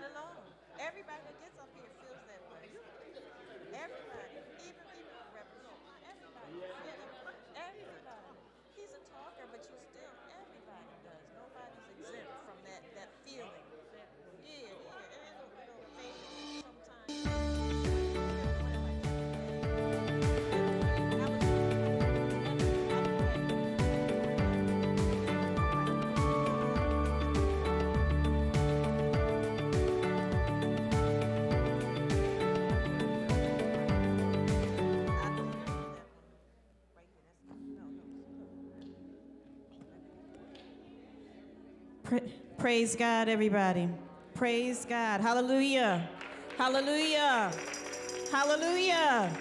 not alone. Everybody that gets up here feels that way. Everybody, Praise God, everybody. Praise God. Hallelujah. Hallelujah. Hallelujah.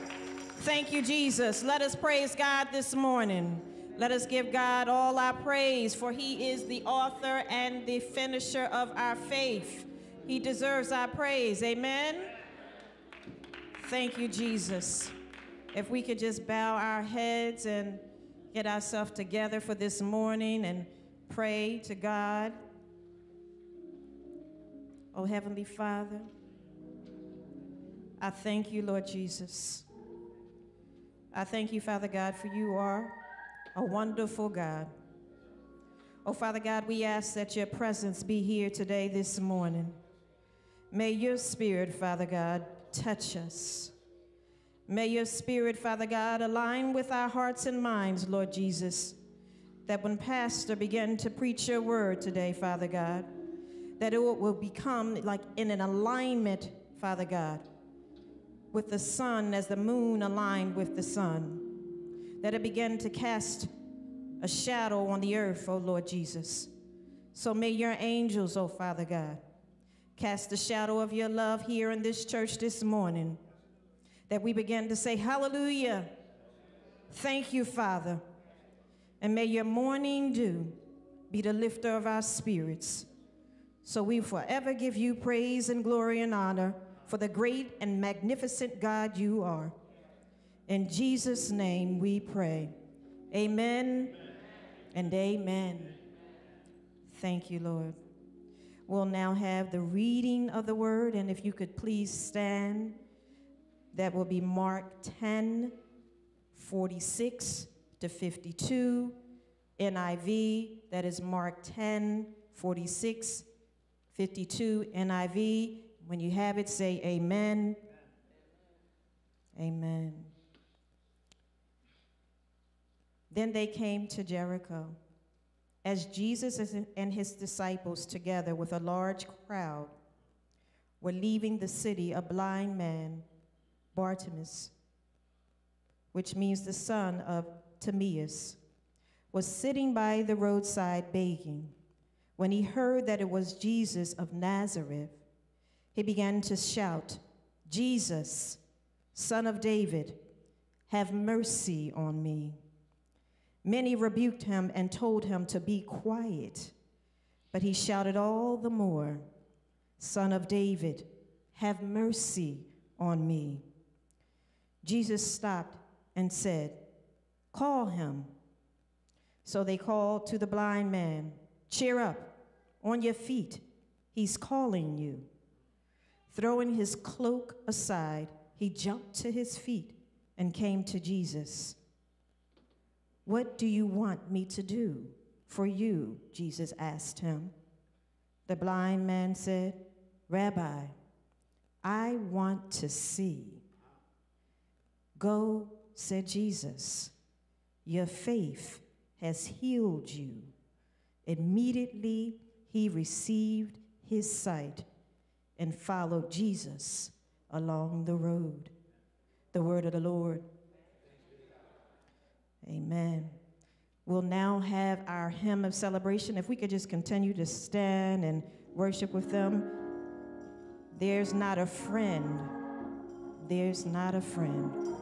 Thank you, Jesus. Let us praise God this morning. Let us give God all our praise, for He is the author and the finisher of our faith. He deserves our praise. Amen. Thank you, Jesus. If we could just bow our heads and get ourselves together for this morning and pray to God. Oh, Heavenly Father, I thank you, Lord Jesus. I thank you, Father God, for you are a wonderful God. Oh, Father God, we ask that your presence be here today, this morning. May your spirit, Father God, touch us. May your spirit, Father God, align with our hearts and minds, Lord Jesus, that when Pastor began to preach your word today, Father God, that it will become like in an alignment, Father God, with the sun as the moon aligned with the sun. That it began to cast a shadow on the earth, oh Lord Jesus. So may your angels, oh Father God, cast the shadow of your love here in this church this morning. That we begin to say, Hallelujah. Thank you, Father. And may your morning dew be the lifter of our spirits. So we forever give you praise and glory and honor for the great and magnificent God you are. In Jesus' name we pray. Amen, and amen. Thank you, Lord. We'll now have the reading of the word, and if you could please stand, that will be Mark 10 46 to 52. NIV, that is Mark 10 46 52 NIV. When you have it, say amen. Amen. Then they came to Jericho. As Jesus and his disciples, together with a large crowd, were leaving the city, a blind man, Bartimaeus, which means the son of Timaeus, was sitting by the roadside begging. When he heard that it was Jesus of Nazareth, he began to shout, Jesus, son of David, have mercy on me. Many rebuked him and told him to be quiet, but he shouted all the more, Son of David, have mercy on me. Jesus stopped and said, Call him. So they called to the blind man, Cheer up, on your feet, he's calling you. Throwing his cloak aside, he jumped to his feet and came to Jesus. What do you want me to do for you? Jesus asked him. The blind man said, Rabbi, I want to see. Go, said Jesus. Your faith has healed you. Immediately he received his sight and followed Jesus along the road. The word of the Lord. Amen. We'll now have our hymn of celebration. If we could just continue to stand and worship with them. There's not a friend. There's not a friend.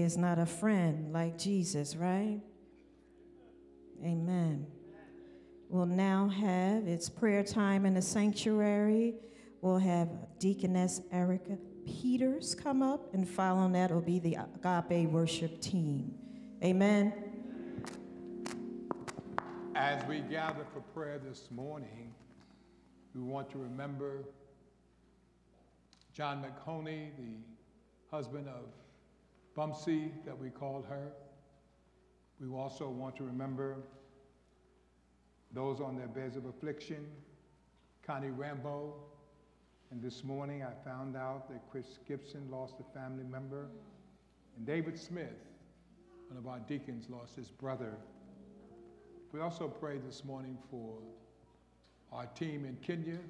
There's not a friend like Jesus, right? Amen. We'll now have it's prayer time in the sanctuary. We'll have Deaconess Erica Peters come up, and following that will be the Agape worship team. Amen. As we gather for prayer this morning, we want to remember John McHoney, the husband of Bumsy, that we called her. We also want to remember those on their beds of affliction, Connie Rambo. And this morning I found out that Chris Gibson lost a family member, and David Smith, one of our deacons, lost his brother. We also prayed this morning for our team in Kenya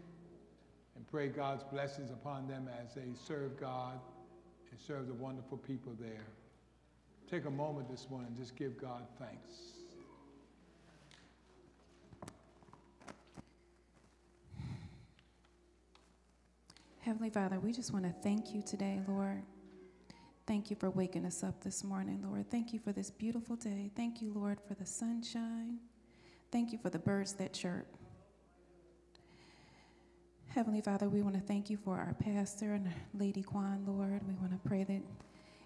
and pray God's blessings upon them as they serve God and serve the wonderful people there. Take a moment this morning, and just give God thanks. Heavenly Father, we just want to thank you today, Lord. Thank you for waking us up this morning, Lord. Thank you for this beautiful day. Thank you, Lord, for the sunshine. Thank you for the birds that chirp. Heavenly Father, we want to thank you for our pastor and Lady Quann, Lord. We want to pray that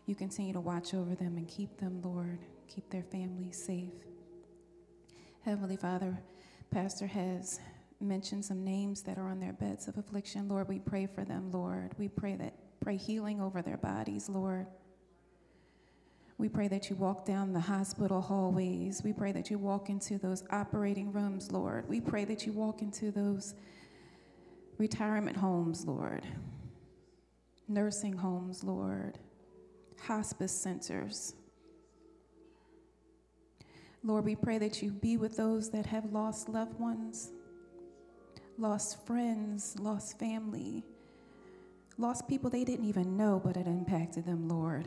you continue to watch over them and keep them, Lord. Keep their families safe. Heavenly Father, Pastor has mentioned some names that are on their beds of affliction. Lord, we pray for them, Lord. We pray that pray healing over their bodies, Lord. We pray that you walk down the hospital hallways. We pray that you walk into those operating rooms, Lord. We pray that you walk into those retirement homes, Lord. Nursing homes, Lord. Hospice centers. Lord, we pray that you be with those that have lost loved ones lost friends, lost family, lost people they didn't even know, but it impacted them, Lord.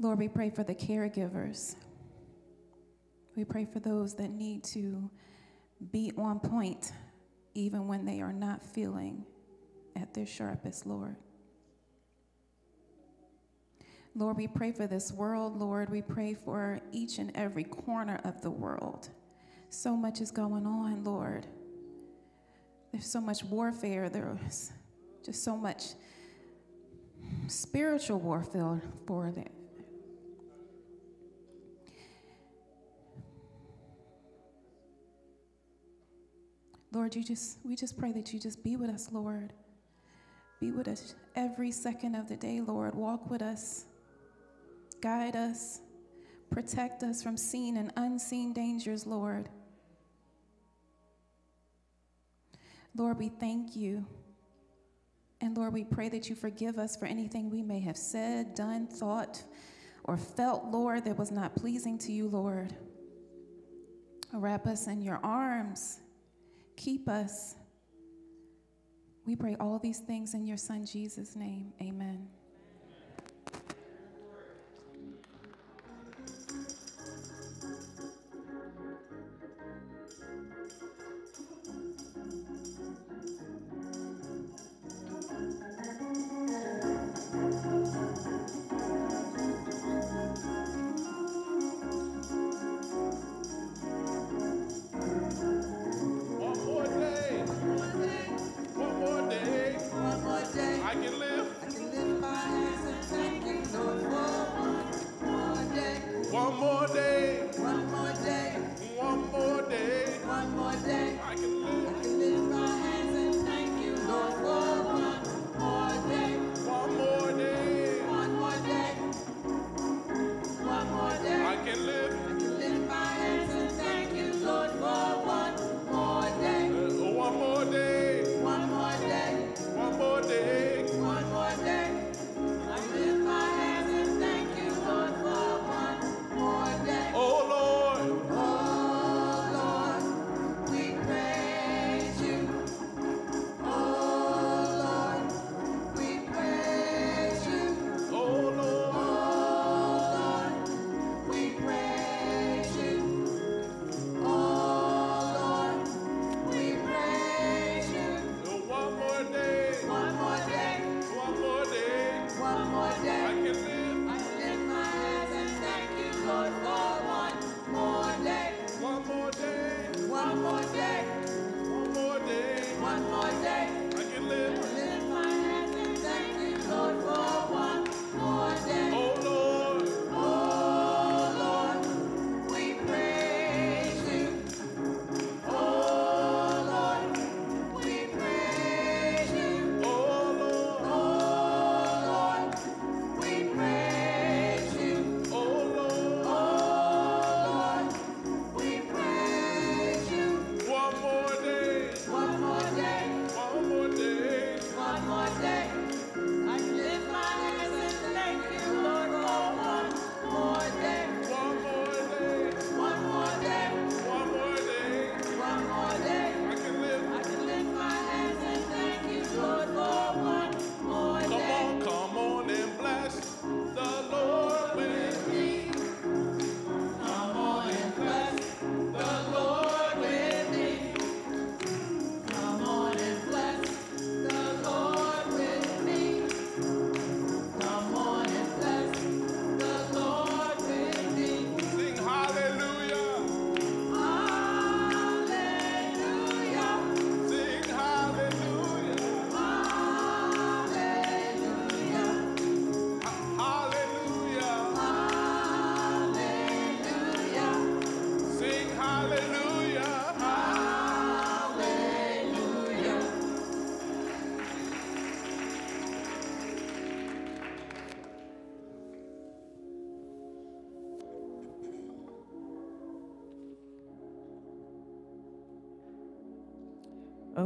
Lord, we pray for the caregivers. We pray for those that need to be on point even when they are not feeling at their sharpest, Lord. Lord, we pray for this world. Lord, we pray for each and every corner of the world. So much is going on, Lord. There's so much warfare. There's just so much spiritual warfare for it. Lord, you just we just pray that you just be with us, Lord. Be with us every second of the day, Lord. Walk with us guide us, protect us from seen and unseen dangers, Lord. Lord, we thank you. And Lord, we pray that you forgive us for anything we may have said, done, thought, or felt, Lord, that was not pleasing to you, Lord. Wrap us in your arms. Keep us. We pray all these things in your Son, Jesus' name. Amen.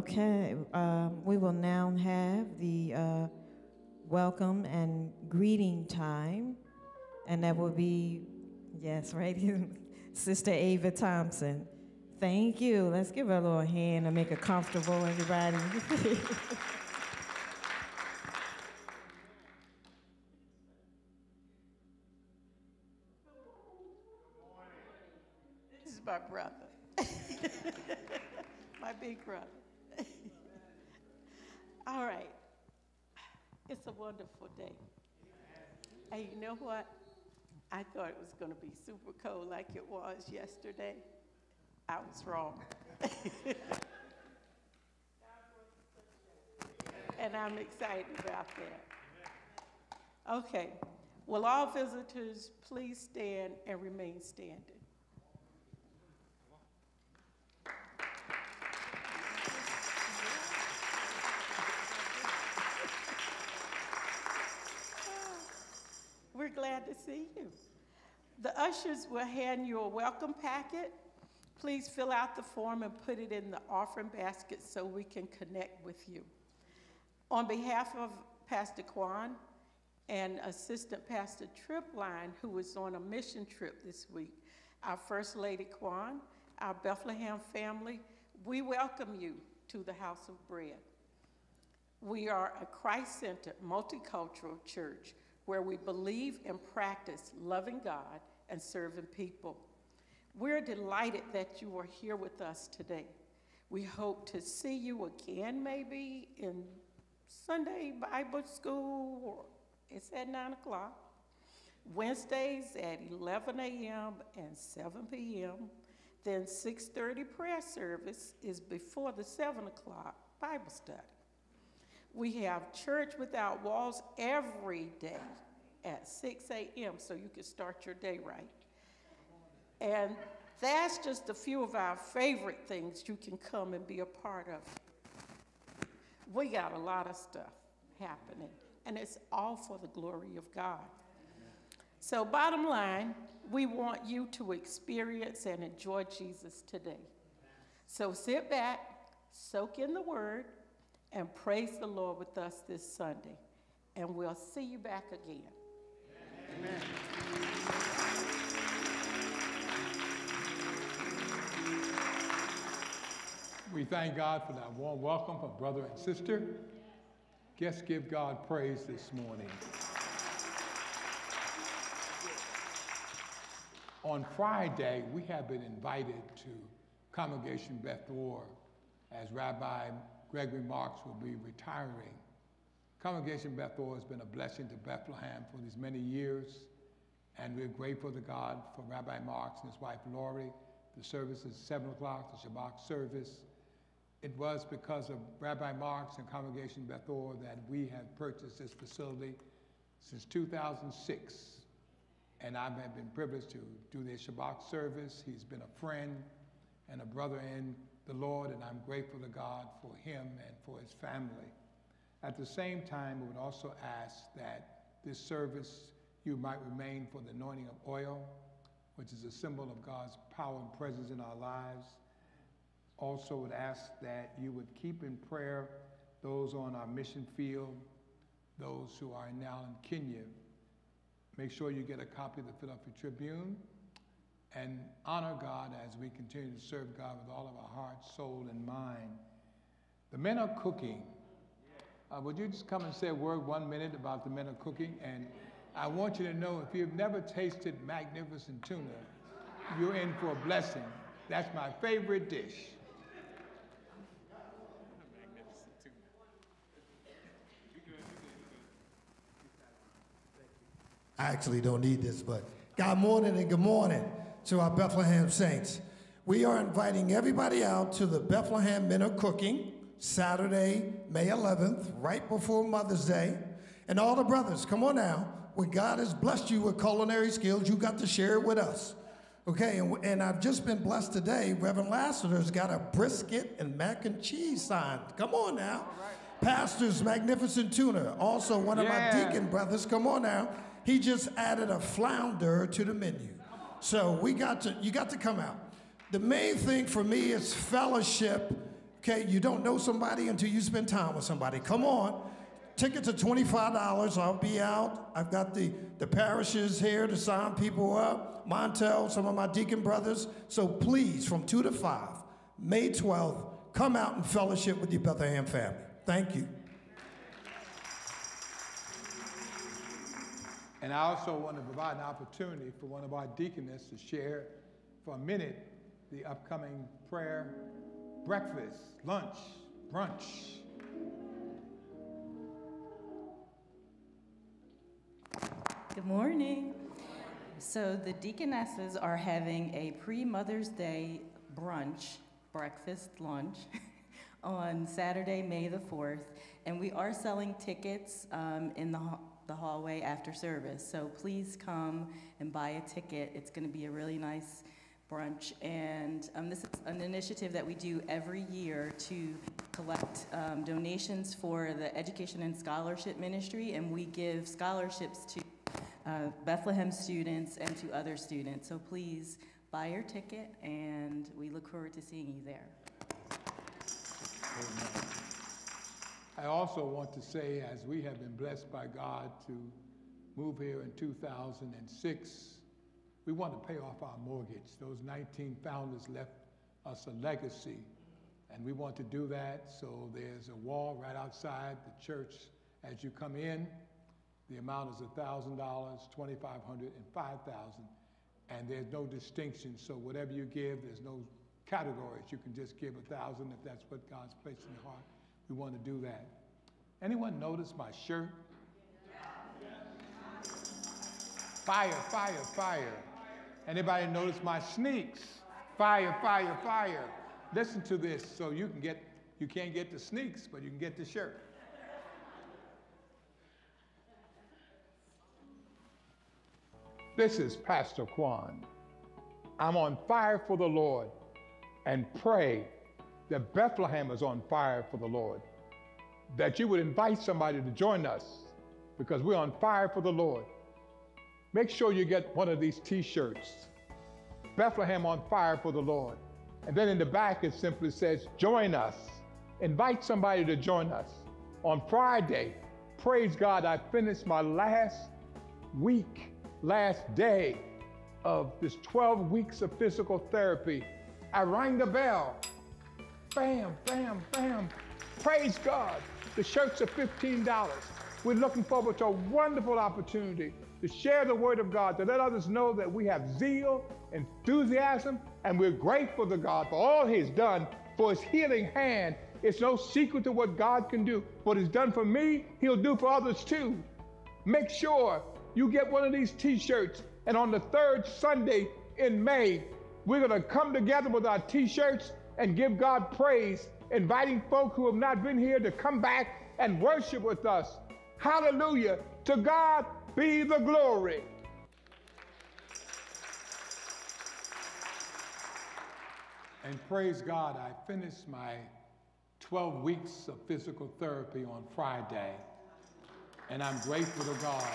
Okay, um, we will now have the uh, welcome and greeting time, and that will be, yes, right, here, Sister Ava Thompson. Thank you. Let's give her a little hand and make her comfortable, everybody. This is my brother, my big brother. All right. It's a wonderful day. And you know what? I thought it was going to be super cold like it was yesterday. I was wrong. and I'm excited about that. Okay. Will all visitors please stand and remain standing? We're glad to see you. The ushers will hand you a welcome packet. Please fill out the form and put it in the offering basket so we can connect with you. On behalf of Pastor Quann and Assistant Pastor Tripline, who was on a mission trip this week, our First Lady Quann, our Bethlehem family, we welcome you to the House of Bread. We are a Christ centered, multicultural church where we believe and practice loving God and serving people. We're delighted that you are here with us today. We hope to see you again, maybe in Sunday Bible school, or it's at 9 o'clock. Wednesdays at 11 a.m. and 7 p.m. Then 6:30 prayer service is before the 7 o'clock Bible study. We have church without walls every day at 6 a.m. so you can start your day right. And that's just a few of our favorite things you can come and be a part of. We got a lot of stuff happening, and it's all for the glory of God. So, bottom line, we want you to experience and enjoy Jesus today. So, sit back, soak in the word, and praise the Lord with us this Sunday. And we'll see you back again. We thank God for that warm welcome for brother and sister. Guests give God praise this morning. On Friday, we have been invited to Congregation Beth Or as Rabbi Gregory Marks will be retiring. Congregation Beth Or has been a blessing to Bethlehem for these many years, and we're grateful to God for Rabbi Marks and his wife Lori. The service is 7 o'clock, the Shabbat service. It was because of Rabbi Marks and Congregation Beth Or that we have purchased this facility since 2006. And I've been privileged to do the Shabbat service. He's been a friend and a brother in the Lord, and I'm grateful to God for him and for his family. At the same time, we would also ask that this service you might remain for the anointing of oil, which is a symbol of God's power and presence in our lives. Also, would ask that you would keep in prayer those on our mission field, those who are now in Kenya. Make sure you get a copy of the Philadelphia Tribune and honor God as we continue to serve God with all of our heart, soul, and mind. The men are cooking. Uh, would you just come and say a word one minute about the men of cooking? And I want you to know if you've never tasted magnificent tuna, you're in for a blessing. That's my favorite dish. I actually don't need this, but God morning and good morning to our Bethlehem saints. We are inviting everybody out to the Bethlehem Men of Cooking Saturday, May 11th, right before Mother's Day. And all the brothers, come on now. When God has blessed you with culinary skills, you got to share it with us. Okay, and, and I've just been blessed today. Reverend Lassiter's got a brisket and mac and cheese sign. Come on now. Pastor's magnificent tuna. Also, one of Yeah. my deacon brothers, come on now. He just added a flounder to the menu. So we got to, you got to come out. The main thing for me is fellowship, Okay, you don't know somebody until you spend time with somebody. Come on. Tickets are $25. I'll be out. I've got the, the parishes here to sign people up. Montel, some of my deacon brothers. So please, from 2 to 5, May 12th, come out and fellowship with your Bethlehem family. Thank you. And I also want to provide an opportunity for one of our deaconess to share for a minute the upcoming prayer breakfast, lunch, brunch. Good morning. So the deaconesses are having a pre-Mother's Day brunch, breakfast, lunch, on Saturday, May the 4th. And we are selling tickets um, in the, the hallway after service. So please come and buy a ticket. It's going to be a really nice brunch. And um, this is an initiative that we do every year to collect um, donations for the Education and Scholarship Ministry. And we give scholarships to uh, Bethlehem students and to other students. So please buy your ticket, and we look forward to seeing you there. I also want to say, as we have been blessed by God to move here in 2006, we want to pay off our mortgage. Those 19 founders left us a legacy, and we want to do that. So there's a wall right outside the church as you come in. The amount is $1,000, $2,500, and $5,000. And there's no distinction. So whatever you give, there's no categories. You can just give a thousand if that's what God's placed in your heart. We want to do that. Anyone notice my shirt? Fire, fire, fire. Anybody notice my sneaks? Fire, fire, fire. Listen to this so you can get you can't get the sneaks, but you can get the shirt. This is Pastor Quann. I'm on fire for the Lord and pray that Bethlehem is on fire for the Lord. That you would invite somebody to join us because we're on fire for the Lord. Make sure you get one of these t shirts Bethlehem on fire for the Lord. And then in the back, it simply says, Join us. Invite somebody to join us. On Friday, praise God, I finished my last week, last day of this 12 weeks of physical therapy. I rang the bell. Bam, bam, bam. Praise God. The shirts are $15. We're looking forward to a wonderful opportunity to share the word of God, to let others know that we have zeal, enthusiasm, and we're grateful to God for all He's done for His healing hand. It's no secret to what God can do. What He's done for me, He'll do for others too. Make sure you get one of these t shirts, and on the third Sunday in May, we're going to come together with our t shirts and give God praise, inviting folk who have not been here to come back and worship with us. Hallelujah. To God be the glory. And praise God, I finished my 12 weeks of physical therapy on Friday, and I'm grateful to God.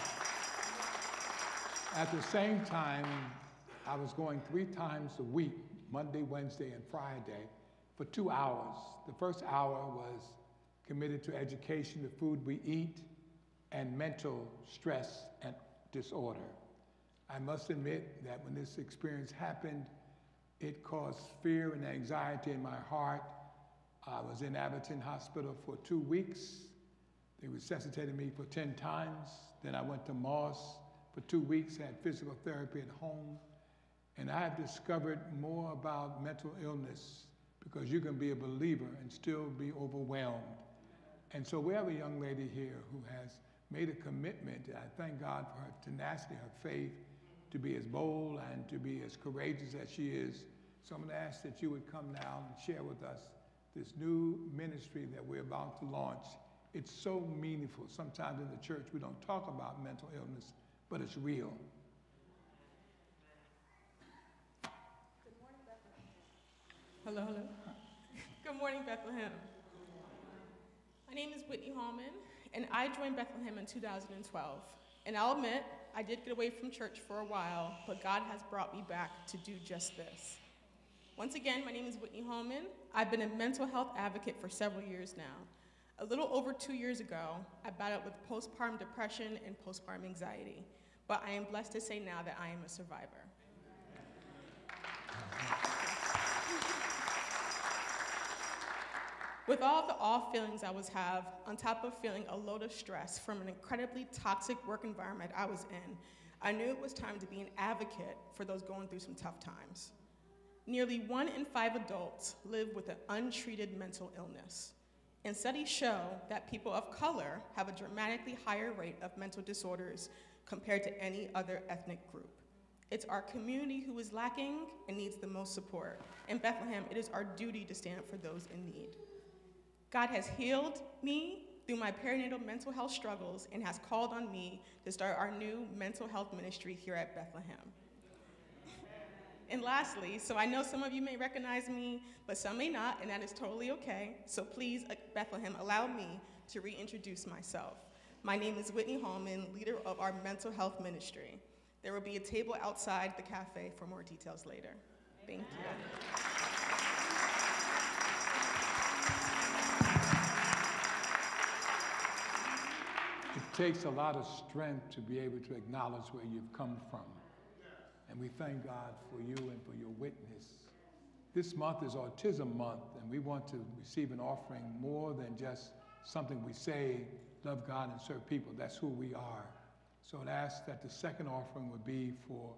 At the same time, I was going three times a week, Monday, Wednesday, and Friday, for two hours. The first hour was committed to education, the food we eat, and mental stress and disorder. I must admit that when this experience happened, it caused fear and anxiety in my heart. I was in Abington Hospital for two weeks. They resuscitated me for 10 times. Then I went to Moss for two weeks, had physical therapy at home. And I have discovered more about mental illness because you can be a believer and still be overwhelmed. And so we have a young lady here who has made a commitment. I thank God for her tenacity, her faith, to be as bold and to be as courageous as she is. So I'm going to ask that you would come now and share with us this new ministry that we're about to launch. It's so meaningful. Sometimes in the church we don't talk about mental illness, but it's real. Good morning, Bethlehem. Hello, hello. Good morning, Bethlehem. My name is Whitney Hallman, and I joined Bethlehem in 2012. And I'll admit, I did get away from church for a while, but God has brought me back to do just this. Once again, my name is Whitney Holman. I've been a mental health advocate for several years now. A little over two years ago, I battled with postpartum depression and postpartum anxiety, but I am blessed to say now that I am a survivor. With all the off feelings I was have, on top of feeling a load of stress from an incredibly toxic work environment I was in, I knew it was time to be an advocate for those going through some tough times. Nearly one in five adults live with an untreated mental illness. And studies show that people of color have a dramatically higher rate of mental disorders compared to any other ethnic group. It's our community who is lacking and needs the most support. In Bethlehem, it is our duty to stand up for those in need. God has healed me through my perinatal mental health struggles and has called on me to start our new mental health ministry here at Bethlehem. And lastly, so I know some of you may recognize me, but some may not, and that is totally okay. So please, uh, Bethlehem, allow me to reintroduce myself. My name is Whitney Hallman, leader of our mental health ministry. There will be a table outside the cafe for more details later. Thank you. Takes a lot of strength to be able to acknowledge where you've come from. And we thank God for you and for your witness. This month is Autism Month, and we want to receive an offering more than just something we say, love God and serve people. That's who we are. So I'd ask that the second offering would be for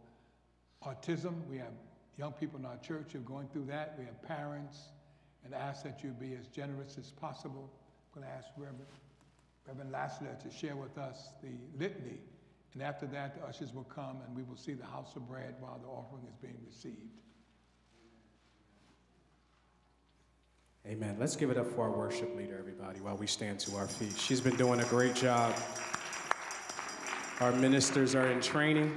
autism. We have young people in our church who are going through that. We have parents, and ask that you be as generous as possible. I'm going to ask Reverend, Reverend Lassiter to share with us the litany. And after that, the ushers will come and we will see the house of bread while the offering is being received. Amen. Let's give it up for our worship leader, everybody, while we stand to our feet. She's been doing a great job. Our ministers are in training,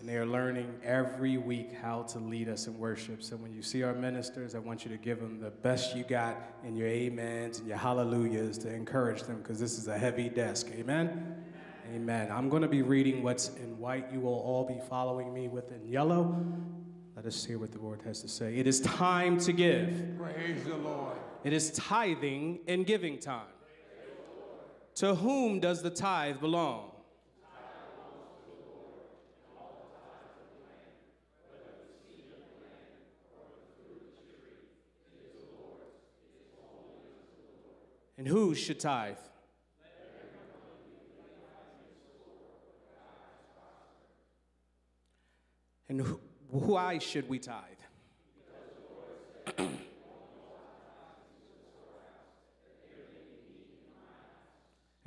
and they are learning every week how to lead us in worship. So when you see our ministers, I want you to give them the best you got in your amens and your hallelujahs to encourage them, because this is a heavy desk. Amen? Amen. I'm going to be reading what's in white. You will all be following me with in yellow. Let us hear what the Lord has to say. It is time to give. Praise the Lord. It is tithing and giving time. To whom does the tithe belong? And who should tithe? And who, why should we tithe? and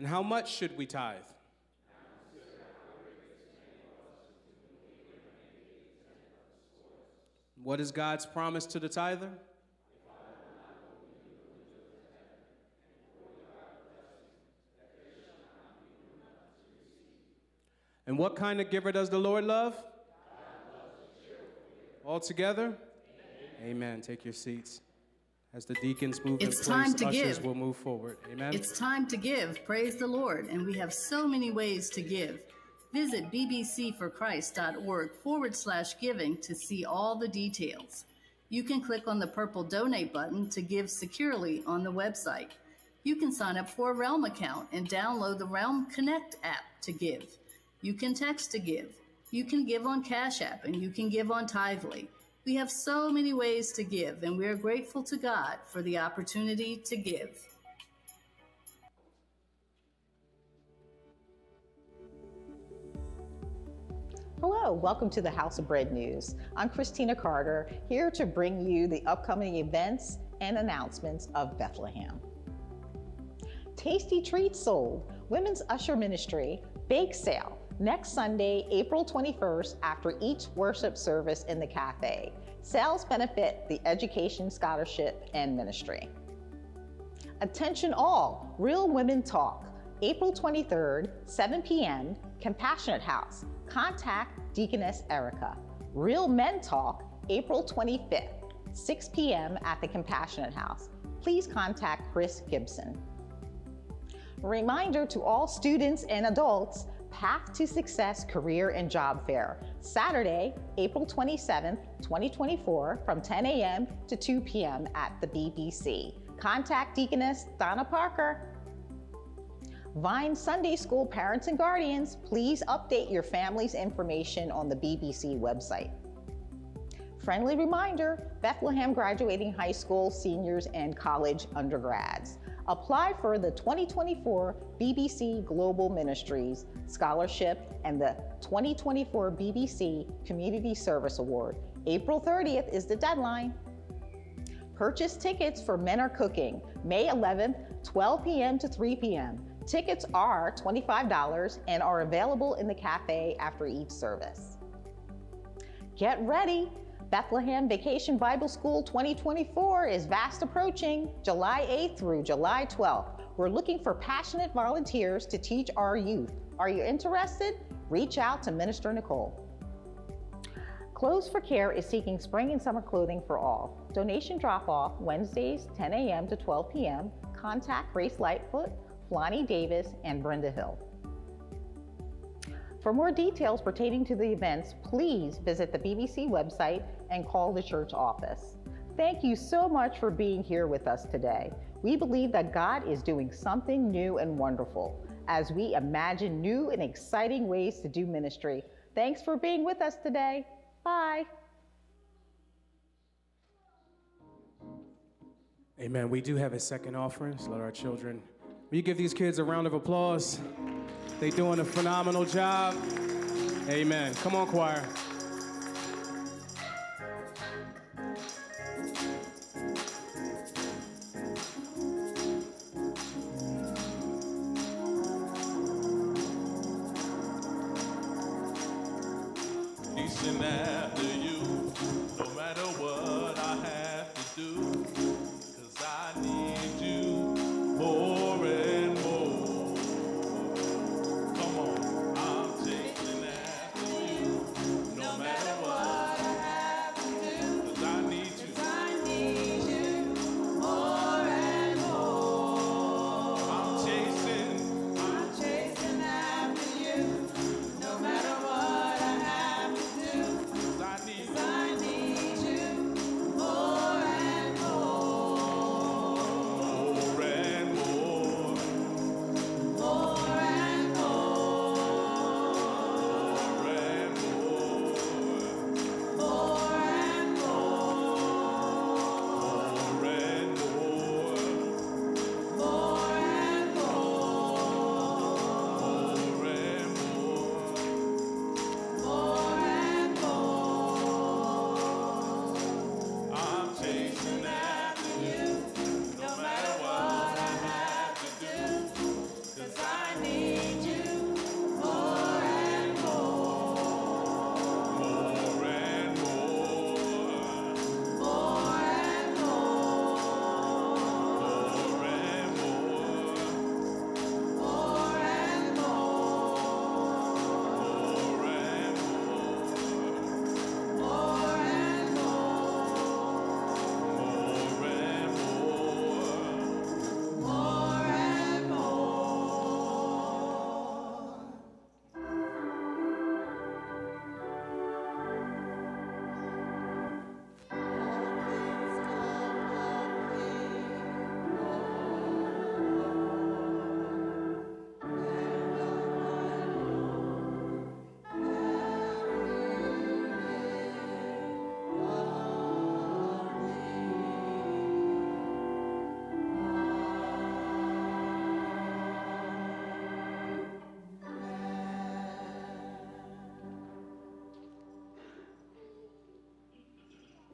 how much should we tithe? What is God's promise to the tither? And what kind of giver does the Lord love? All together? Amen. Amen. Take your seats. As the deacons move It's in time place, to ushers give. will move forward. Amen. It's time to give. Praise the Lord. And we have so many ways to give. Visit bbcforchrist.org forward slash giving to see all the details. You can click on the purple donate button to give securely on the website. You can sign up for a Realm account and download the Realm Connect app to give. You can text to give. You can give on Cash App and you can give on Tithely. We have so many ways to give, and we are grateful to God for the opportunity to give. Hello, welcome to the House of Bread News. I'm Christina Carter, here to bring you the upcoming events and announcements of Bethlehem. Tasty Treats Sold, Women's Usher Ministry, Bake Sale, next Sunday, April 21st, after each worship service in the cafe. Sales benefit the Education Scholarship and Ministry. Attention all, Real Women Talk, April 23rd, 7 p.m., Compassionate House. Contact Deaconess Erica. Real Men Talk, April 25th, 6 p.m. at the Compassionate House. Please contact Chris Gibson. Reminder to all students and adults, Path to Success Career and Job Fair, Saturday, April 27th, 2024, from 10 a.m. to 2 p.m. at the BBC. Contact Deaconess Donna Parker. Vine Sunday School parents and guardians, please update your family's information on the BBC website. Friendly reminder, Bethlehem graduating high school seniors and college undergrads. Apply for the 2024 BBC Global Ministries Scholarship and the 2024 BBC Community Service Award. April 30th is the deadline. Purchase tickets for Men Are Cooking, May 11th, 12 p.m. to 3 p.m. Tickets are $25 and are available in the cafe after each service. Get ready! Bethlehem Vacation Bible School 2024 is fast approaching, July 8th through July 12th. We're looking for passionate volunteers to teach our youth. Are you interested? Reach out to Minister Nicole. Clothes for Care is seeking spring and summer clothing for all. Donation drop off Wednesdays 10 a.m. to 12 p.m. Contact Grace Lightfoot, Flonnie Davis, and Brenda Hill. For more details pertaining to the events, please visit the BBC website and call the church office. Thank you so much for being here with us today. We believe that God is doing something new and wonderful as we imagine new and exciting ways to do ministry. Thanks for being with us today. Bye. Amen. We do have a second offering, so let our children. Will you give these kids a round of applause? They doing a phenomenal job. Amen. Come on, choir.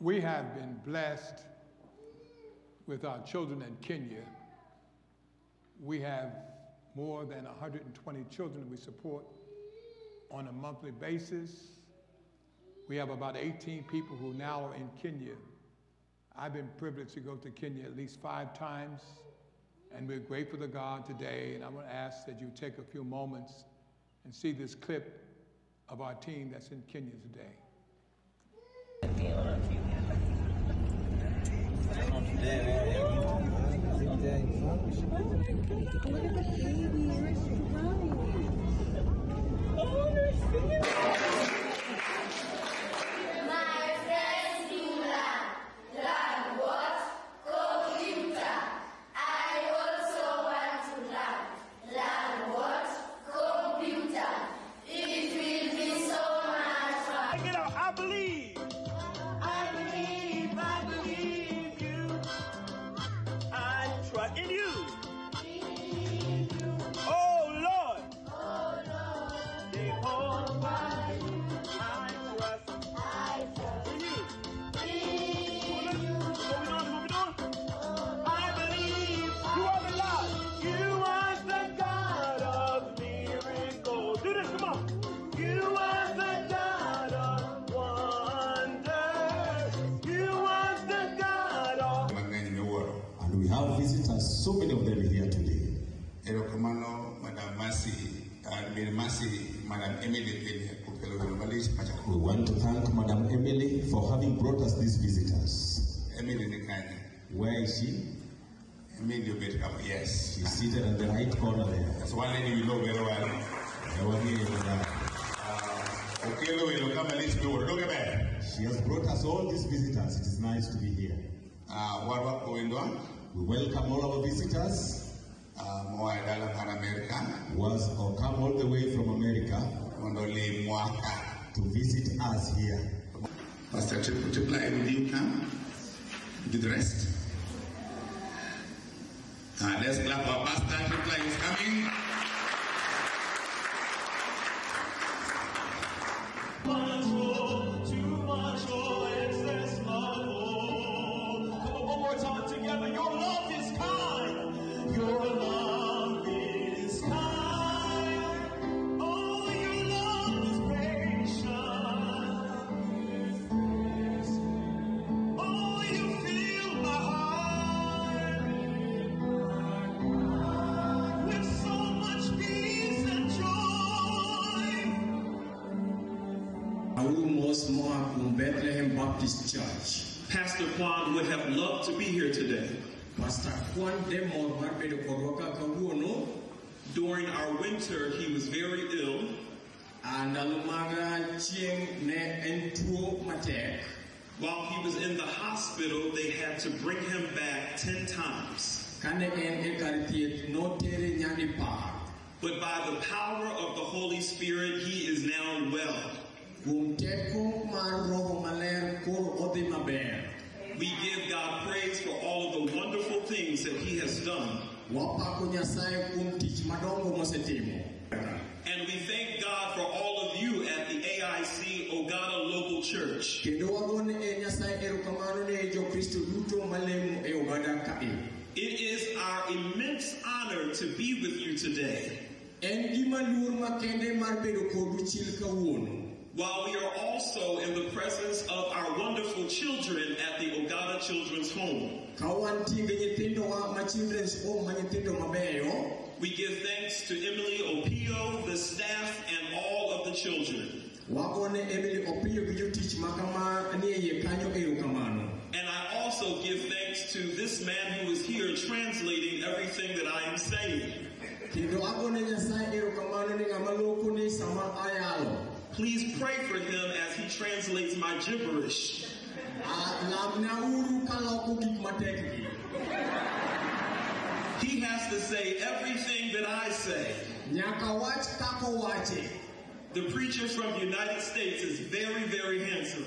We have been blessed with our children in Kenya. We have more than 120 children we support on a monthly basis. We have about 18 people who now are in Kenya. I've been privileged to go to Kenya at least five times, and we're grateful to God today. And I want to ask that you take a few moments and see this clip of our team that's in Kenya today. Look at the baby. Where's she coming? Oh, have loved to be here today. Pastor Juan de Mor Barbedo Koroka Kawuono. During our winter, he was very ill. And Alumaga Chieng Ne Entuo Matek. While he was in the hospital, they had to bring him back 10 times. Kane en ekaritiet no tere nyani pa. But by the power of the Holy Spirit, he is now well. We give God praise for all of the wonderful things that he has done. And we thank God for all of you at the AIC Ogata Local Church. It is our immense honor to be with you today. En gima luor makende mar bedo kodu chil kawuono. While we are also in the presence of our wonderful children at the Ogata Children's Home. Kawan tinge nyithindowa ma children's home ma nyithindo mabeyo. We give thanks to Emily Opio, the staff, and all of the children. Wagone Emily Opio gi jotich makama ni e iye kanyo erokamano. And I also give thanks to this man who is here translating everything that I am saying. Kendo agone Nyasaye erokamano ni ng'ama loko ni sama ayalo. Please pray for him as he translates my gibberish. He has to say everything that I say. The preacher from the United States is very, very handsome.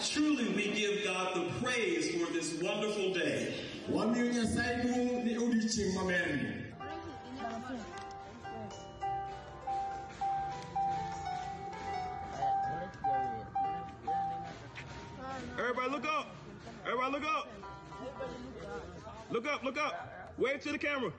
Truly, we give God the praise for this wonderful day. Wamiyo Nyasaye ni odiochieng' maberni. Everybody look up. Everybody look up. Look up, look up. Wave to the camera.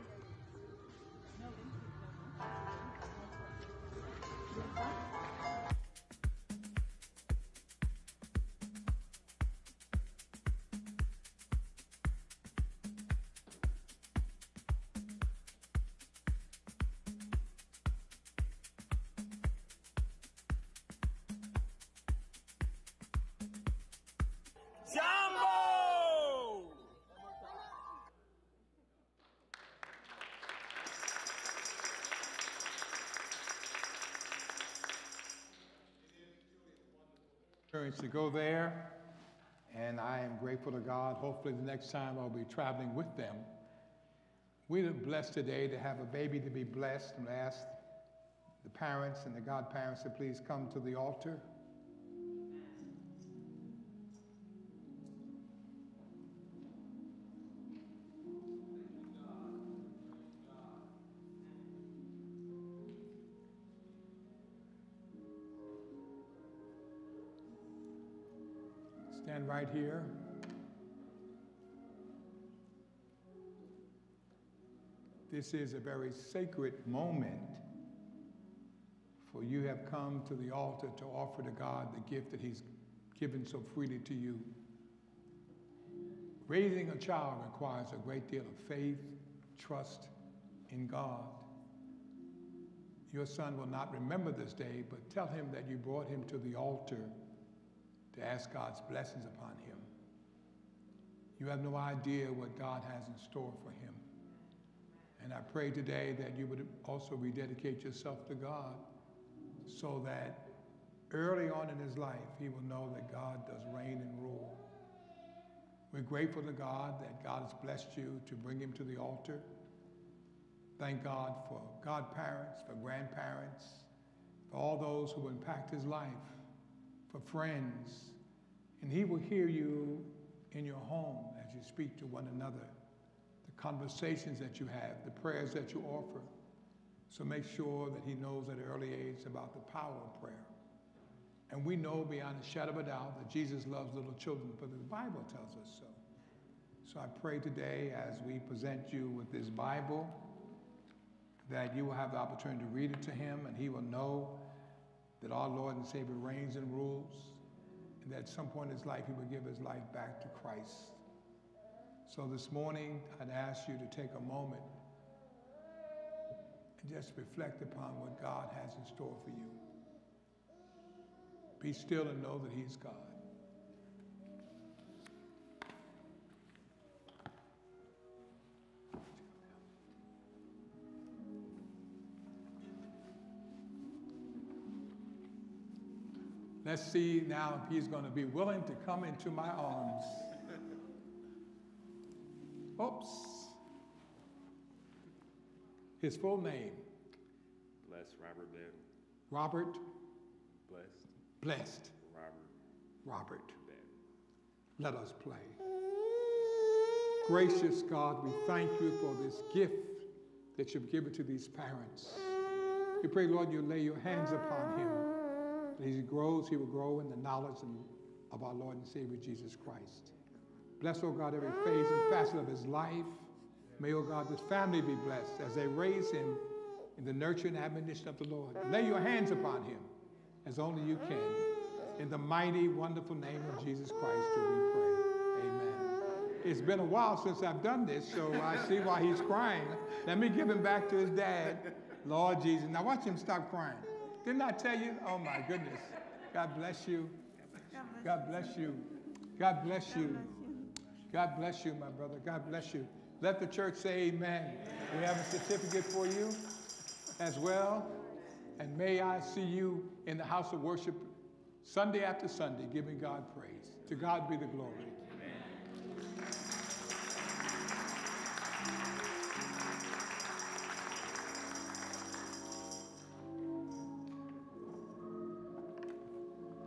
To go there, and I am grateful to God. Hopefully, the next time I'll be traveling with them. We're blessed today to have a baby to be blessed, and ask the parents and the godparents to please come to the altar. Right here. This is a very sacred moment, for you have come to the altar to offer to God the gift that He's given so freely to you. Raising a child requires a great deal of faith, trust in God. Your son will not remember this day, but tell him that you brought him to the altar to ask God's blessings upon him. You have no idea what God has in store for him. And I pray today that you would also rededicate yourself to God so that early on in his life he will know that God does reign and rule. We're grateful to God that God has blessed you to bring him to the altar. Thank God for godparents, for grandparents, for all those who impact his life for friends, and He will hear you in your home as you speak to one another, the conversations that you have, the prayers that you offer. So make sure that He knows at an early age about the power of prayer. And we know beyond a shadow of a doubt that Jesus loves little children, but the Bible tells us so. So I pray today as we present you with this Bible that you will have the opportunity to read it to him and he will know that our Lord and Savior reigns and rules, and that at some point in his life he will give his life back to Christ. So this morning, I'd ask you to take a moment and just reflect upon what God has in store for you. Be still and know that he's God. Let's see now if he's going to be willing to come into my arms. Oops. His full name. Blessed Robert Ben. Robert. Blessed. Blessed. Robert. Robert. Ben. Let us play. Gracious God, we thank you for this gift that you've given to these parents. We pray, Lord, you lay your hands upon him. As he grows, he will grow in the knowledge of our Lord and Savior Jesus Christ. Bless, oh God, every phase and facet of his life. May, oh God, this family be blessed as they raise him in the nurture and admonition of the Lord. Lay your hands upon him as only you can. In the mighty, wonderful name of Jesus Christ do we pray. Amen. It's been a while since I've done this, so I see why he's crying. Let me give him back to his dad, Lord Jesus. Now watch him stop crying. Didn't I tell you? Oh my goodness. God bless you. God bless you. God bless you. God bless you, my brother. God bless you. Let the church say amen. We have a certificate for you as well. And may I see you in the house of worship Sunday after Sunday, giving God praise. To God be the glory.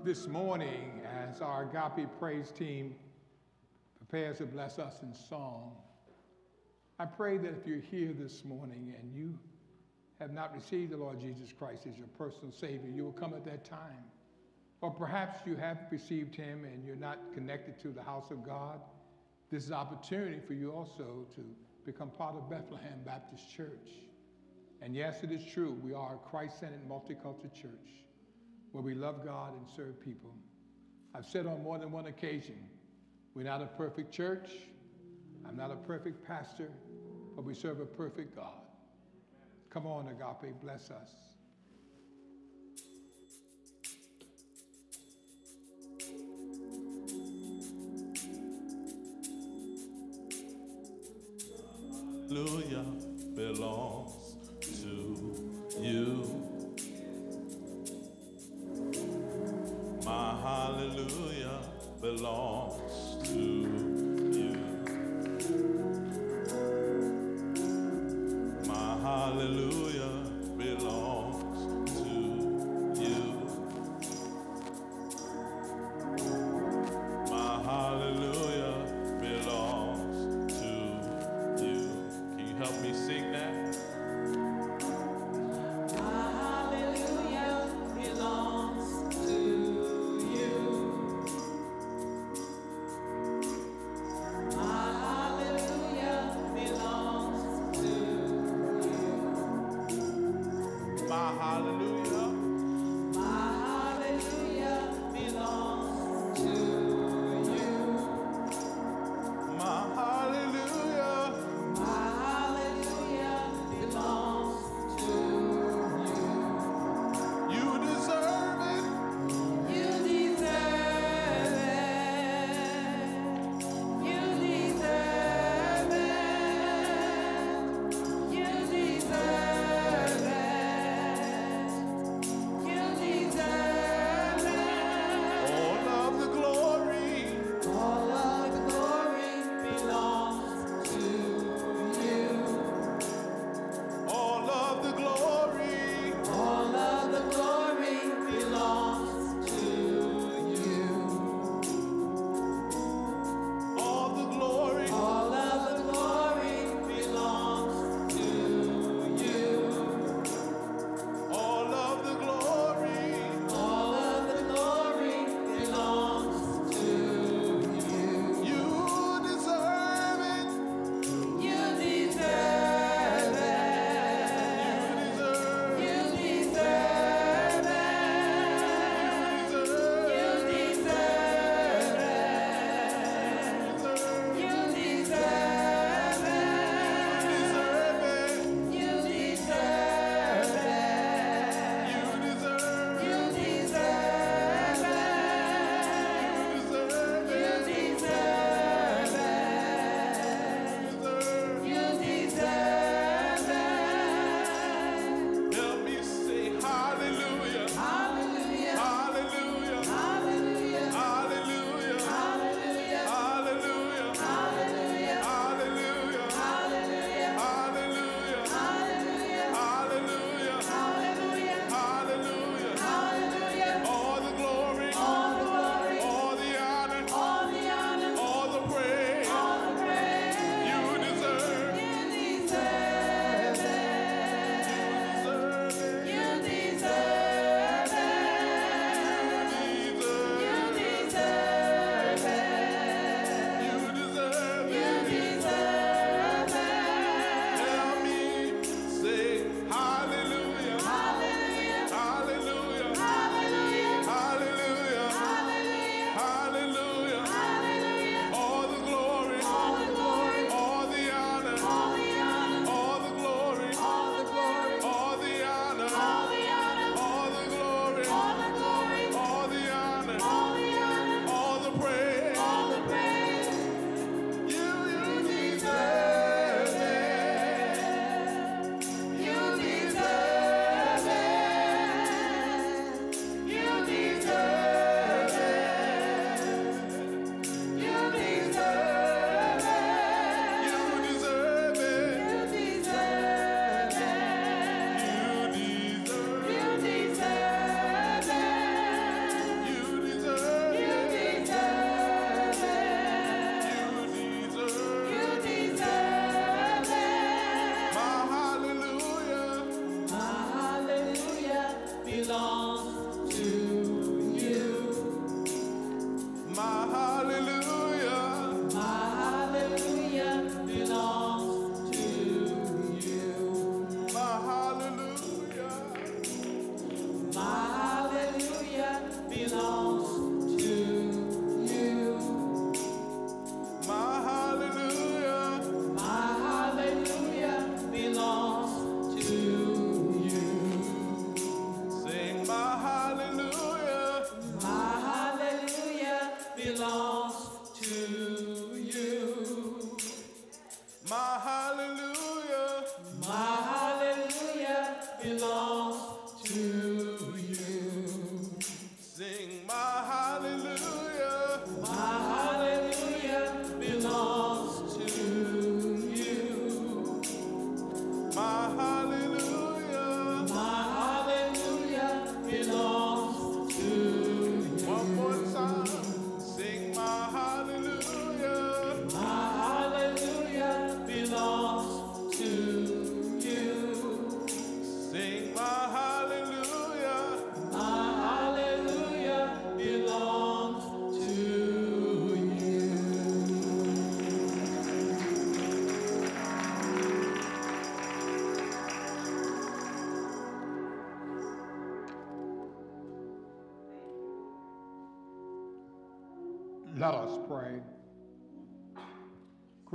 This morning, as our agape praise team prepares to bless us in song, I pray that if you're here this morning and you have not received the Lord Jesus Christ as your personal Savior, you will come at that time. Or perhaps you have received Him and you're not connected to the house of God. This is an opportunity for you also to become part of Bethlehem Baptist Church. And yes, it is true, we are a Christ centered multicultural church where we love God and serve people. I've said on more than one occasion, we're not a perfect church, I'm not a perfect pastor, but we serve a perfect God. Come on, Agape, bless us. Hallelujah belongs sing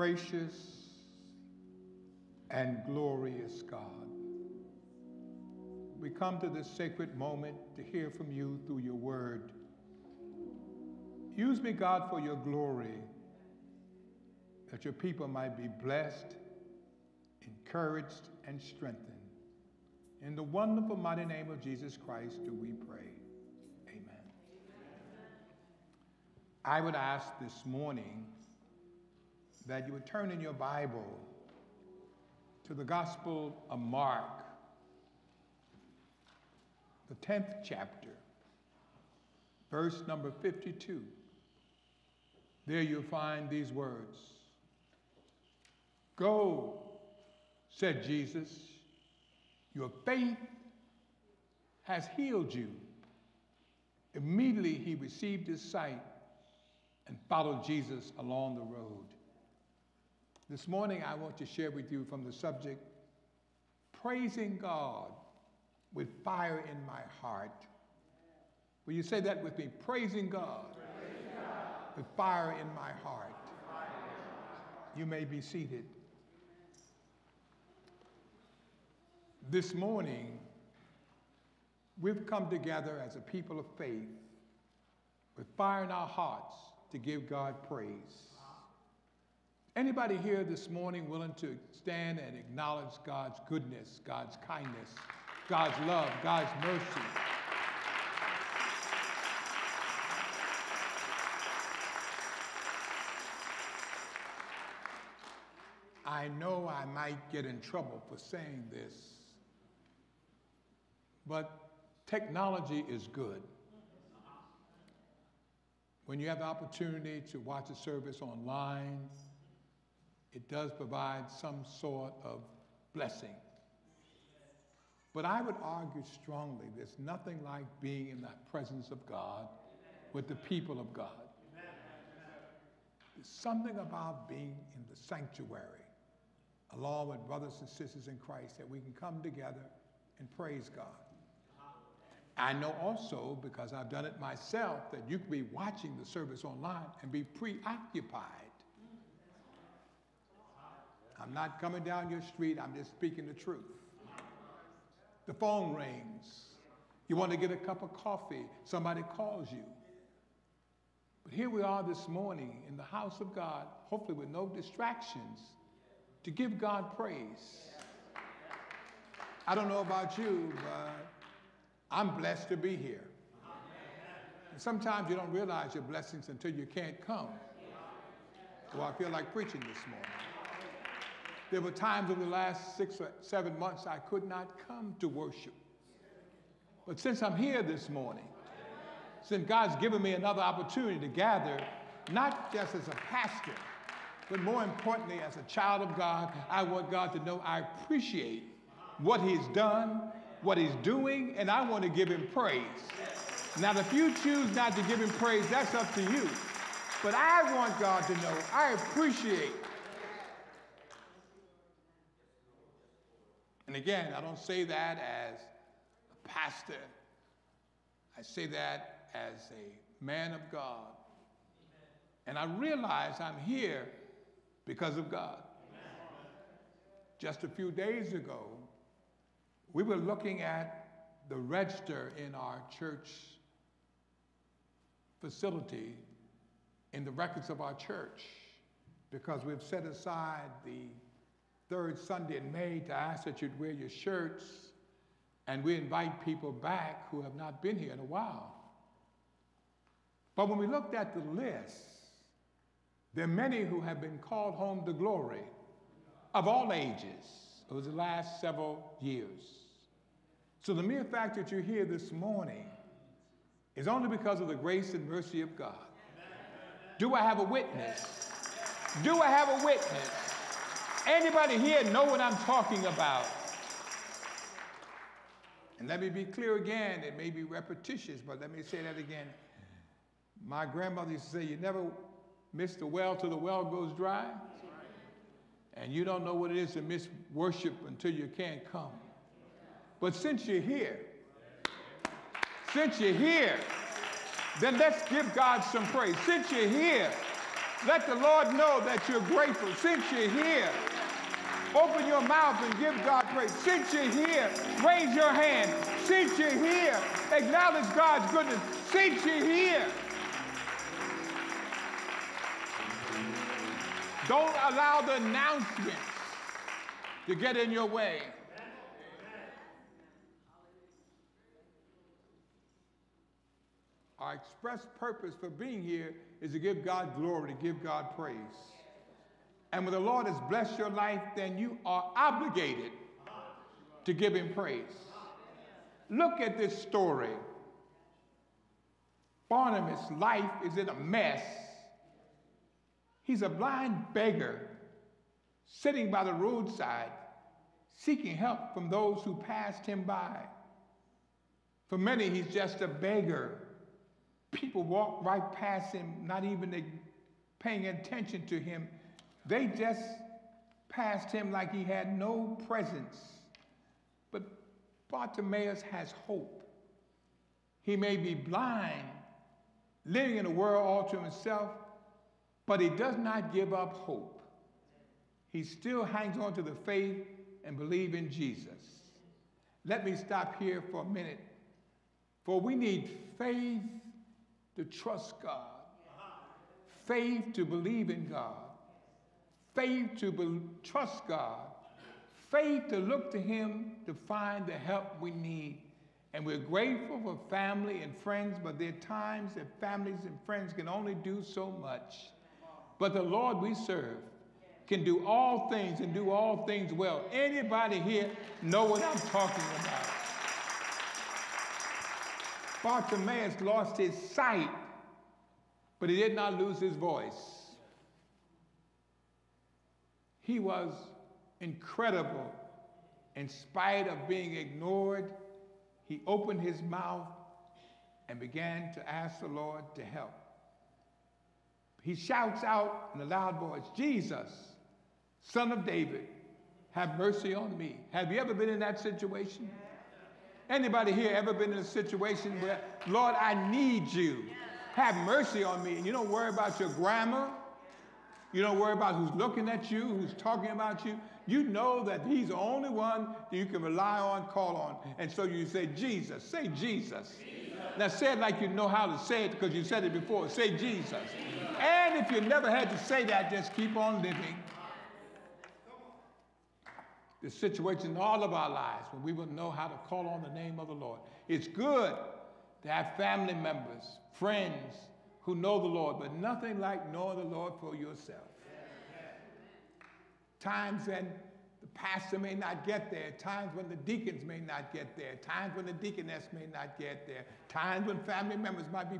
Gracious and glorious God, we come to this sacred moment to hear from you through your word. Use me, God, for your glory, that your people might be blessed, encouraged, and strengthened. In the wonderful mighty name of Jesus Christ do we pray. Amen. I would ask this morning that you would turn in your Bible to the Gospel of Mark, the 10th chapter, verse number 52. There you'll find these words Go, said Jesus, your faith has healed you. Immediately he received his sight and followed Jesus along the road. This morning, I want to share with you from the subject praising God with fire in my heart. Will you say that with me? Praising God, praising God. with fire in my heart. You may be seated. This morning, we've come together as a people of faith with fire in our hearts to give God praise. Anybody here this morning willing to stand and acknowledge God's goodness, God's kindness, God's love, God's mercy? I know I might get in trouble for saying this, but technology is good. When you have the opportunity to watch a service online, it does provide some sort of blessing. But I would argue strongly there's nothing like being in the presence of God with the people of God. There's something about being in the sanctuary along with brothers and sisters in Christ that we can come together and praise God. I know also, because I've done it myself, that you can be watching the service online and be preoccupied. I'm not coming down your street, I'm just speaking the truth. The phone rings. You want to get a cup of coffee, somebody calls you. But here we are this morning in the house of God, hopefully with no distractions, to give God praise. I don't know about you, but I'm blessed to be here. And sometimes you don't realize your blessings until you can't come. So I feel like preaching this morning. There were times over the last six or seven months I could not come to worship. But since I'm here this morning, since God's given me another opportunity to gather, not just as a pastor, but more importantly, as a child of God, I want God to know I appreciate what He's done, what He's doing, and I want to give Him praise. Now, if you choose not to give Him praise, that's up to you. But I want God to know I appreciate. And again, I don't say that as a pastor, I say that as a man of God. And I realize I'm here because of God. Just a few days ago, we were looking at the register in our church facility in the records of our church because we've set aside the third Sunday in May to ask that you'd wear your shirts and we invite people back who have not been here in a while. But when we looked at the list, there are many who have been called home to glory of all ages over the last several years. So the mere fact that you're here this morning is only because of the grace and mercy of God. Do I have a witness? Do I have a witness? Anybody here know what I'm talking about? And let me be clear again, it may be repetitious, but let me say that again. My grandmother used to say, You never miss the well till the well goes dry. And you don't know what it is to miss worship until you can't come. But since you're here, since you're here, Then let's give God some praise. Since you're here, let the Lord know that you're grateful. Since you're here, open your mouth and give God praise. Since you're here, raise your hand. Since you're here, acknowledge God's goodness. Since you're here, don't allow the announcements to get in your way. Our express purpose for being here is to give God glory, to give God praise. And when the Lord has blessed your life, then you are obligated to give him praise. Look at this story. Barnabas' life is in a mess. He's a blind beggar sitting by the roadside, seeking help from those who passed him by. For many, he's just a beggar. People walk right past him, not even paying attention to him. They just passed him like he had no presence. But Bartimaeus has hope. He may be blind, living in a world all to himself, but he does not give up hope. He still hangs on to the faith and believe in Jesus. Let me stop here for a minute. For we need faith to trust God, faith to believe in God, faith to be- trust God, faith to look to Him to find the help we need. And we're grateful for family and friends, but there are times that families and friends can only do so much. But the Lord we serve can do all things and do all things well. Anybody here know what I'm talking about? Bartimaeus lost his sight, but he did not lose his voice. He was incredible. In spite of being ignored, he opened his mouth and began to ask the Lord to help. He shouts out in a loud voice, Jesus, son of David, have mercy on me. Have you ever been in that situation? Anybody here ever been in a situation where, Lord, I need you. Have mercy on me. And you don't worry about your grammar. You don't worry about who's looking at you, who's talking about you. You know that he's the only one that you can rely on, call on. And so you say, Jesus. Say Jesus. Jesus. Now say it like you know how to say it because you said it before. Say Jesus. Jesus. And if you never had to say that, just keep on living. The situation in all of our lives when we will know how to call on the name of the Lord. It's good to have family members, friends who know the Lord, but nothing like knowing the Lord for yourself. Times when the pastor may not get there, times when the deacons may not get there, times when the deaconess may not get there, times when family members might be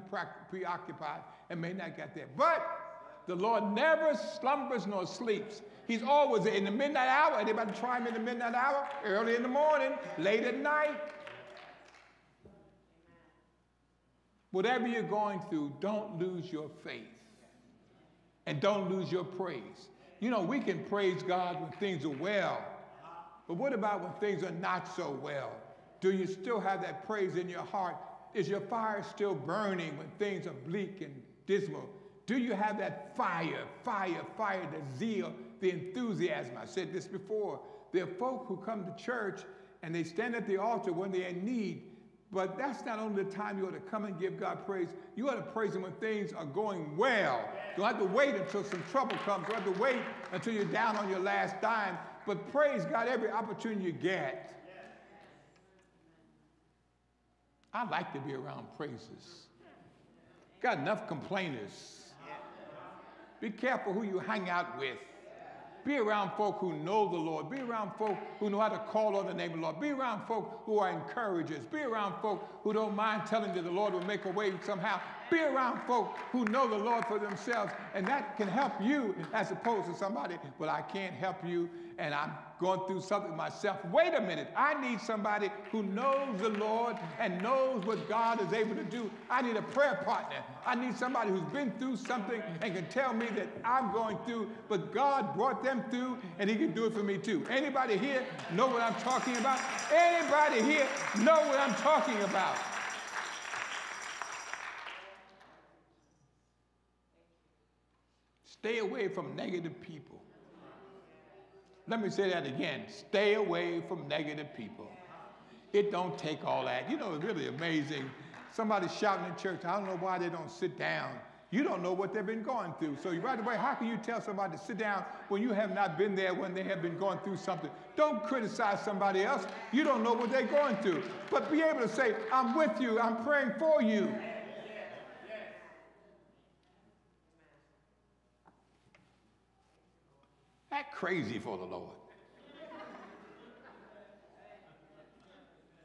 preoccupied and may not get there. But the Lord never slumbers nor sleeps. He's always in the midnight hour. Anybody try him in the midnight hour? Early in the morning, late at night. Whatever you're going through, don't lose your faith. And don't lose your praise. You know, we can praise God when things are well. But what about when things are not so well? Do you still have that praise in your heart? Is your fire still burning when things are bleak and dismal? Do you have that fire, fire, fire, the zeal, the enthusiasm? I said this before. There are folk who come to church and they stand at the altar when they're in need, but that's not only the time you ought to come and give God praise. You ought to praise Him when things are going well. You don't have to wait until some trouble comes. You don't have to wait until you're down on your last dime. But praise God every opportunity you get. I like to be around praises. Got enough complainers. Be careful who you hang out with. Be around folk who know the Lord. Be around folk who know how to call on the name of the Lord. Be around folk who are encouragers. Be around folk who don't mind telling you the Lord will make a way somehow. Be around folk who know the Lord for themselves, and that can help you as opposed to somebody, well, I can't help you, and I'm going through something myself. Wait a minute. I need somebody who knows the Lord and knows what God is able to do. I need a prayer partner. I need somebody who's been through something and can tell me that I'm going through, but God brought them through, and He can do it for me too. Anybody here know what I'm talking about? Anybody here know what I'm talking about? Stay away from negative people. Let me say that again. Stay away from negative people. It don't take all that. You know, it's really amazing. Somebody shouting in church, I don't know why they don't sit down. You don't know what they've been going through. So right away, how can you tell somebody to sit down when you have not been there when they have been going through something? Don't criticize somebody else. You don't know what they're going through. But be able to say, I'm with you, I'm praying for you. Act crazy for the Lord.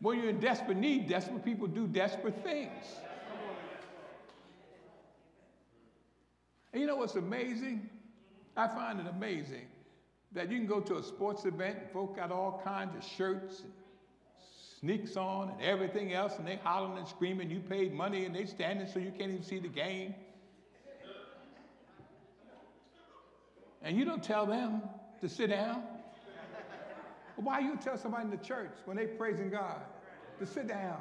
When you're in desperate need, desperate people do desperate things. And you know what's amazing? I find it amazing that you can go to a sports event and folk got all kinds of shirts and sneaks on and everything else, and they hollering and screaming. You paid money and they standing so you can't even see the game. And you don't tell them to sit down. Why you tell somebody in the church when they praising God to sit down?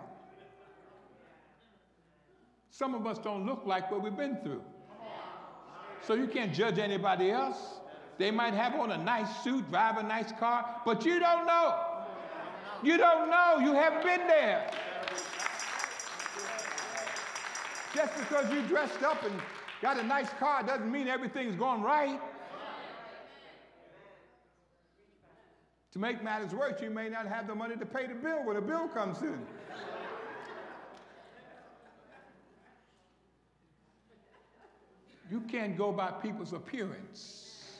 Some of us don't look like what we've been through. So you can't judge anybody else. They might have on a nice suit, drive a nice car, but you don't know. You don't know. You haven't been there. Just because you dressed up and got a nice car doesn't mean everything's going right. To make matters worse, you may not have the money to pay the bill when the bill comes in. You can't go by people's appearance.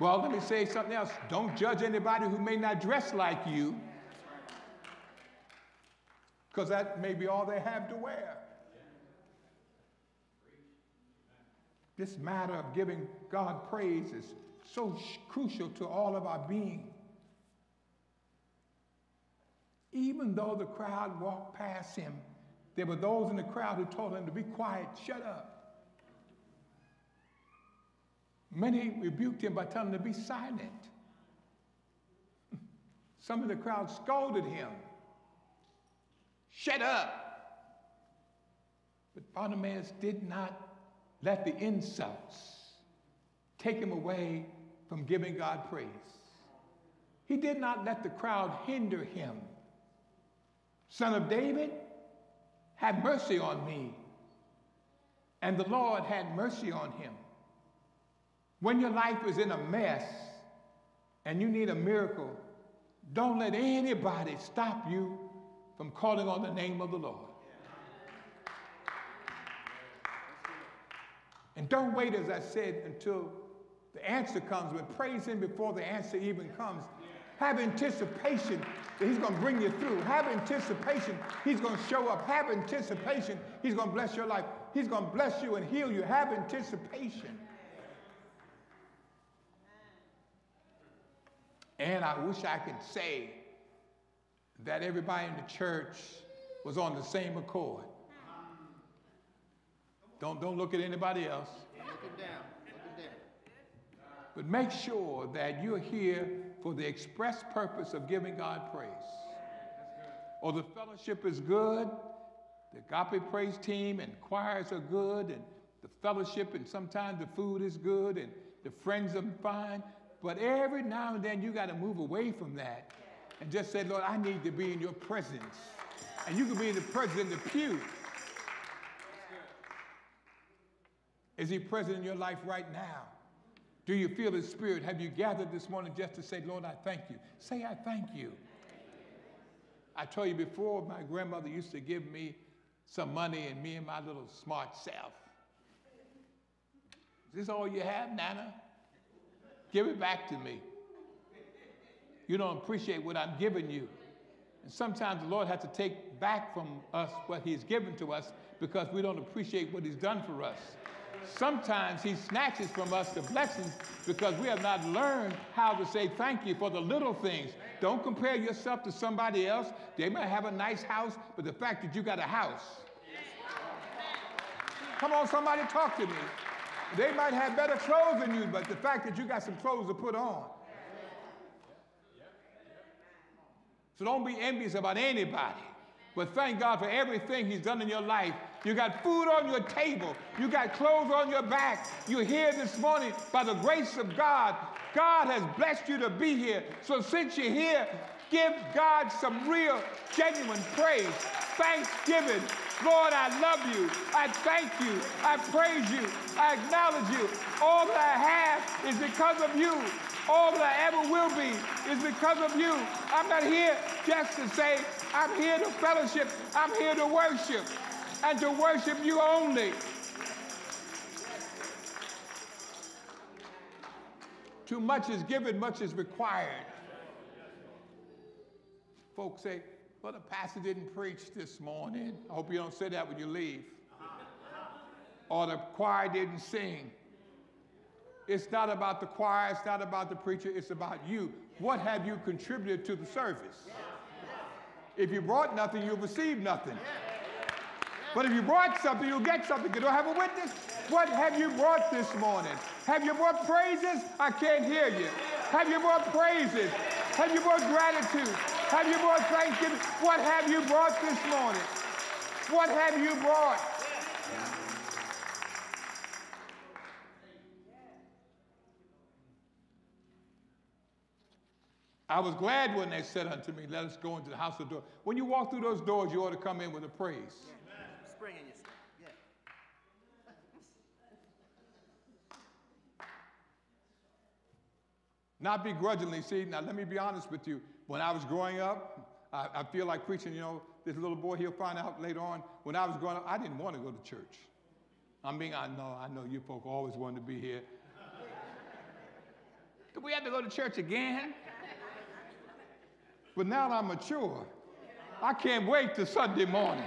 Well, let me say something else. Don't judge anybody who may not dress like you, because that may be all they have to wear. This matter of giving God praise is so crucial to all of our being. Even though the crowd walked past him, there were those in the crowd who told him to be quiet, shut up. Many rebuked him by telling him to be silent. Some of the crowd scolded him. Shut up. But Bartimaeus did not let the insults take him away from giving God praise. He did not let the crowd hinder him. Son of David, have mercy on me. And the Lord had mercy on him. When your life is in a mess and you need a miracle, don't let anybody stop you from calling on the name of the Lord. And don't wait, as I said, until the answer comes, but praise Him before the answer even comes. Have anticipation that He's going to bring you through. Have anticipation He's going to show up. Have anticipation He's going to bless your life. He's going to bless you and heal you. Have anticipation. And I wish I could say that everybody in the church was on the same accord. Don't, don't look at anybody else. But make sure that you're here for the express purpose of giving God praise. Or the fellowship is good, the agape praise team and choirs are good, and the fellowship, and sometimes the food is good, and the friends are fine. But every now and then you got to move away from that and just say, Lord, I need to be in your presence. And you can be in the presence in the pew. Is he present in your life right now? Do you feel his spirit? Have you gathered this morning just to say, Lord, I thank you? Say, I thank you. I told you before, my grandmother used to give me some money and me and my little smart self. Is this all you have, Nana? Give it back to me. You don't appreciate what I'm giving you. And sometimes the Lord has to take back from us what He's given to us because we don't appreciate what He's done for us. Sometimes He snatches from us the blessings because we have not learned how to say thank you for the little things. Don't compare yourself to somebody else. They might have a nice house, but the fact that you got a house. Come on, somebody talk to me. They might have better clothes than you, but the fact that you got some clothes to put on. So don't be envious about anybody. But thank God for everything He's done in your life. You got food on your table. You got clothes on your back. You're here this morning by the grace of God. God has blessed you to be here. So since you're here, give God some real, genuine praise, thanksgiving. Lord, I love you. I thank you. I praise you. I acknowledge you. All that I have is because of you. All that I ever will be is because of you. I'm not here just to say, I'm here to fellowship. I'm here to worship and to worship you only. Too much is given, much is required. Folks say, well, the pastor didn't preach this morning. I hope you don't say that when you leave. Or the choir didn't sing. It's not about the choir, it's not about the preacher, it's about you. What have you contributed to the service? If you brought nothing, you'll receive nothing. But if you brought something, you'll get something. You Do I have a witness? What have you brought this morning? Have you brought praises? I can't hear you. Have you brought praises? Have you brought gratitude? Have you brought thanksgiving? What have you brought this morning? What have you brought? I was glad when they said unto me, Let us go into the house of the door. When you walk through those doors, you ought to come in with a praise. Spring in your step. Yeah. Not begrudgingly. See, now let me be honest with you. When I was growing up, I, I feel like preaching, you know, this little boy, he'll find out later on. When I was growing up, I didn't want to go to church. I mean, I know, I know you folk always wanted to be here. Do we have to go to church again? But now that I'm mature, I can't wait till Sunday morning.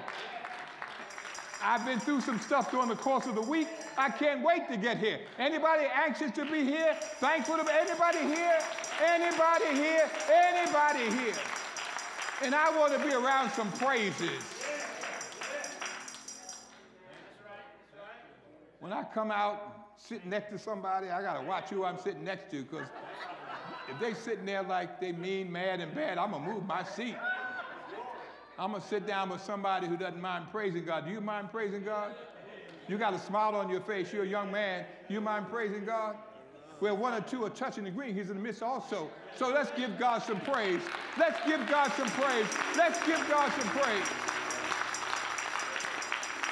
I've been through some stuff during the course of the week. I can't wait to get here. Anybody anxious to be here? Thankful to be anybody here? Anybody here? Anybody here? And I want to be around some praises. When I come out sitting next to somebody, I gotta watch who I'm sitting next to, because if they sitting there like they mean, mad, and bad, I'm gonna move my seat. I'm gonna sit down with somebody who doesn't mind praising God. Do you mind praising God? You got a smile on your face. You're a young man. You mind praising God? Where one or two are touching the green, He's in the midst also. So let's give God some praise. Let's give God some praise. Let's give God some praise.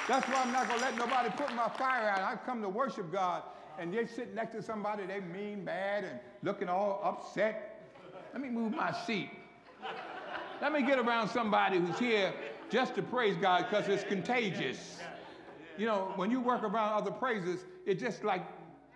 That's why I'm not gonna let nobody put my fire out. I come to worship God, and they sit next to somebody they mean bad and looking all upset. Let me move my seat. Let me get around somebody who's here just to praise God because it's contagious. You know, when you work around other praises, it's just like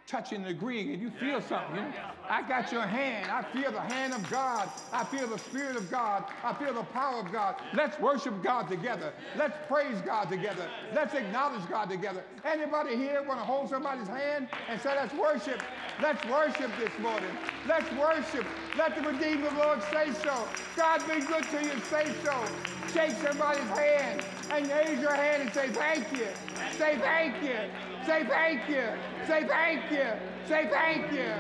touching and agreeing, and you feel something. I got your hand. I feel the hand of God. I feel the Spirit of God. I feel the power of God. Let's worship God together. Let's praise God together. Let's acknowledge God together. Anybody here want to hold somebody's hand and say, let's worship? Let's worship this morning. Let's worship. Let the Redeemer of the Lord say so. God be good to you. Say so. Shake somebody's hand and raise your hand and say thank you. Say thank you. Say thank you. Say thank you. Say thank you.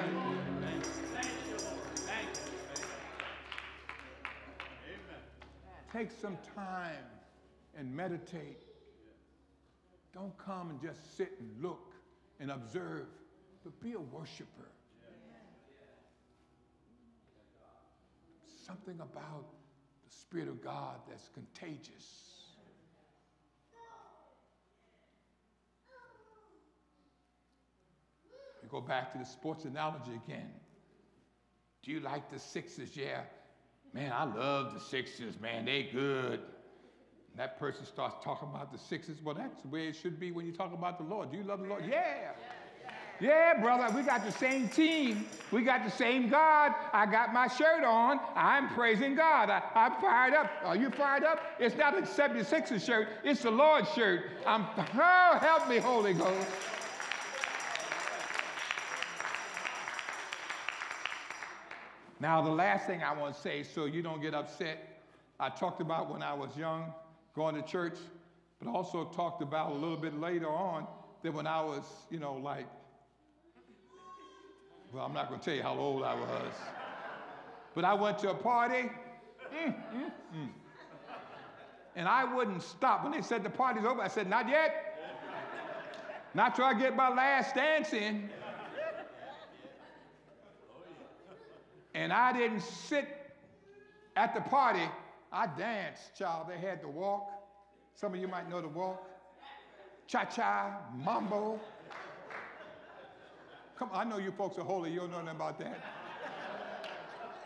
Take some time and meditate. Don't come and just sit and look and observe, but be a worshiper. Something about the Spirit of God that's contagious. We go back to the sports analogy again. Do you like the Sixers? Yeah. Man, I love the Sixers, man. They good. And that person starts talking about the Sixers. Well, that's the way it should be when you talk about the Lord. Do you love the Lord? Yeah. Yeah, brother, we got the same team. We got the same God. I got my shirt on. I'm praising God. I, am fired up. Are you fired up? It's not a 76ers shirt, it's the Lord's shirt. I'm, oh, help me, Holy Ghost. Now, the last thing I want to say, so you don't get upset, I talked about when I was young, going to church, but also talked about a little bit later on that when I was, you know, like, well, I'm not going to tell you how old I was, but I went to a party. Mm, mm, mm. And I wouldn't stop. When they said the party's over, I said, Not yet. Not till I get my last dance in. And I didn't sit at the party. I danced, child. They had the walk. Some of you might know the walk. Cha cha, mambo. Come on, I know you folks are holy. You don't know nothing about that.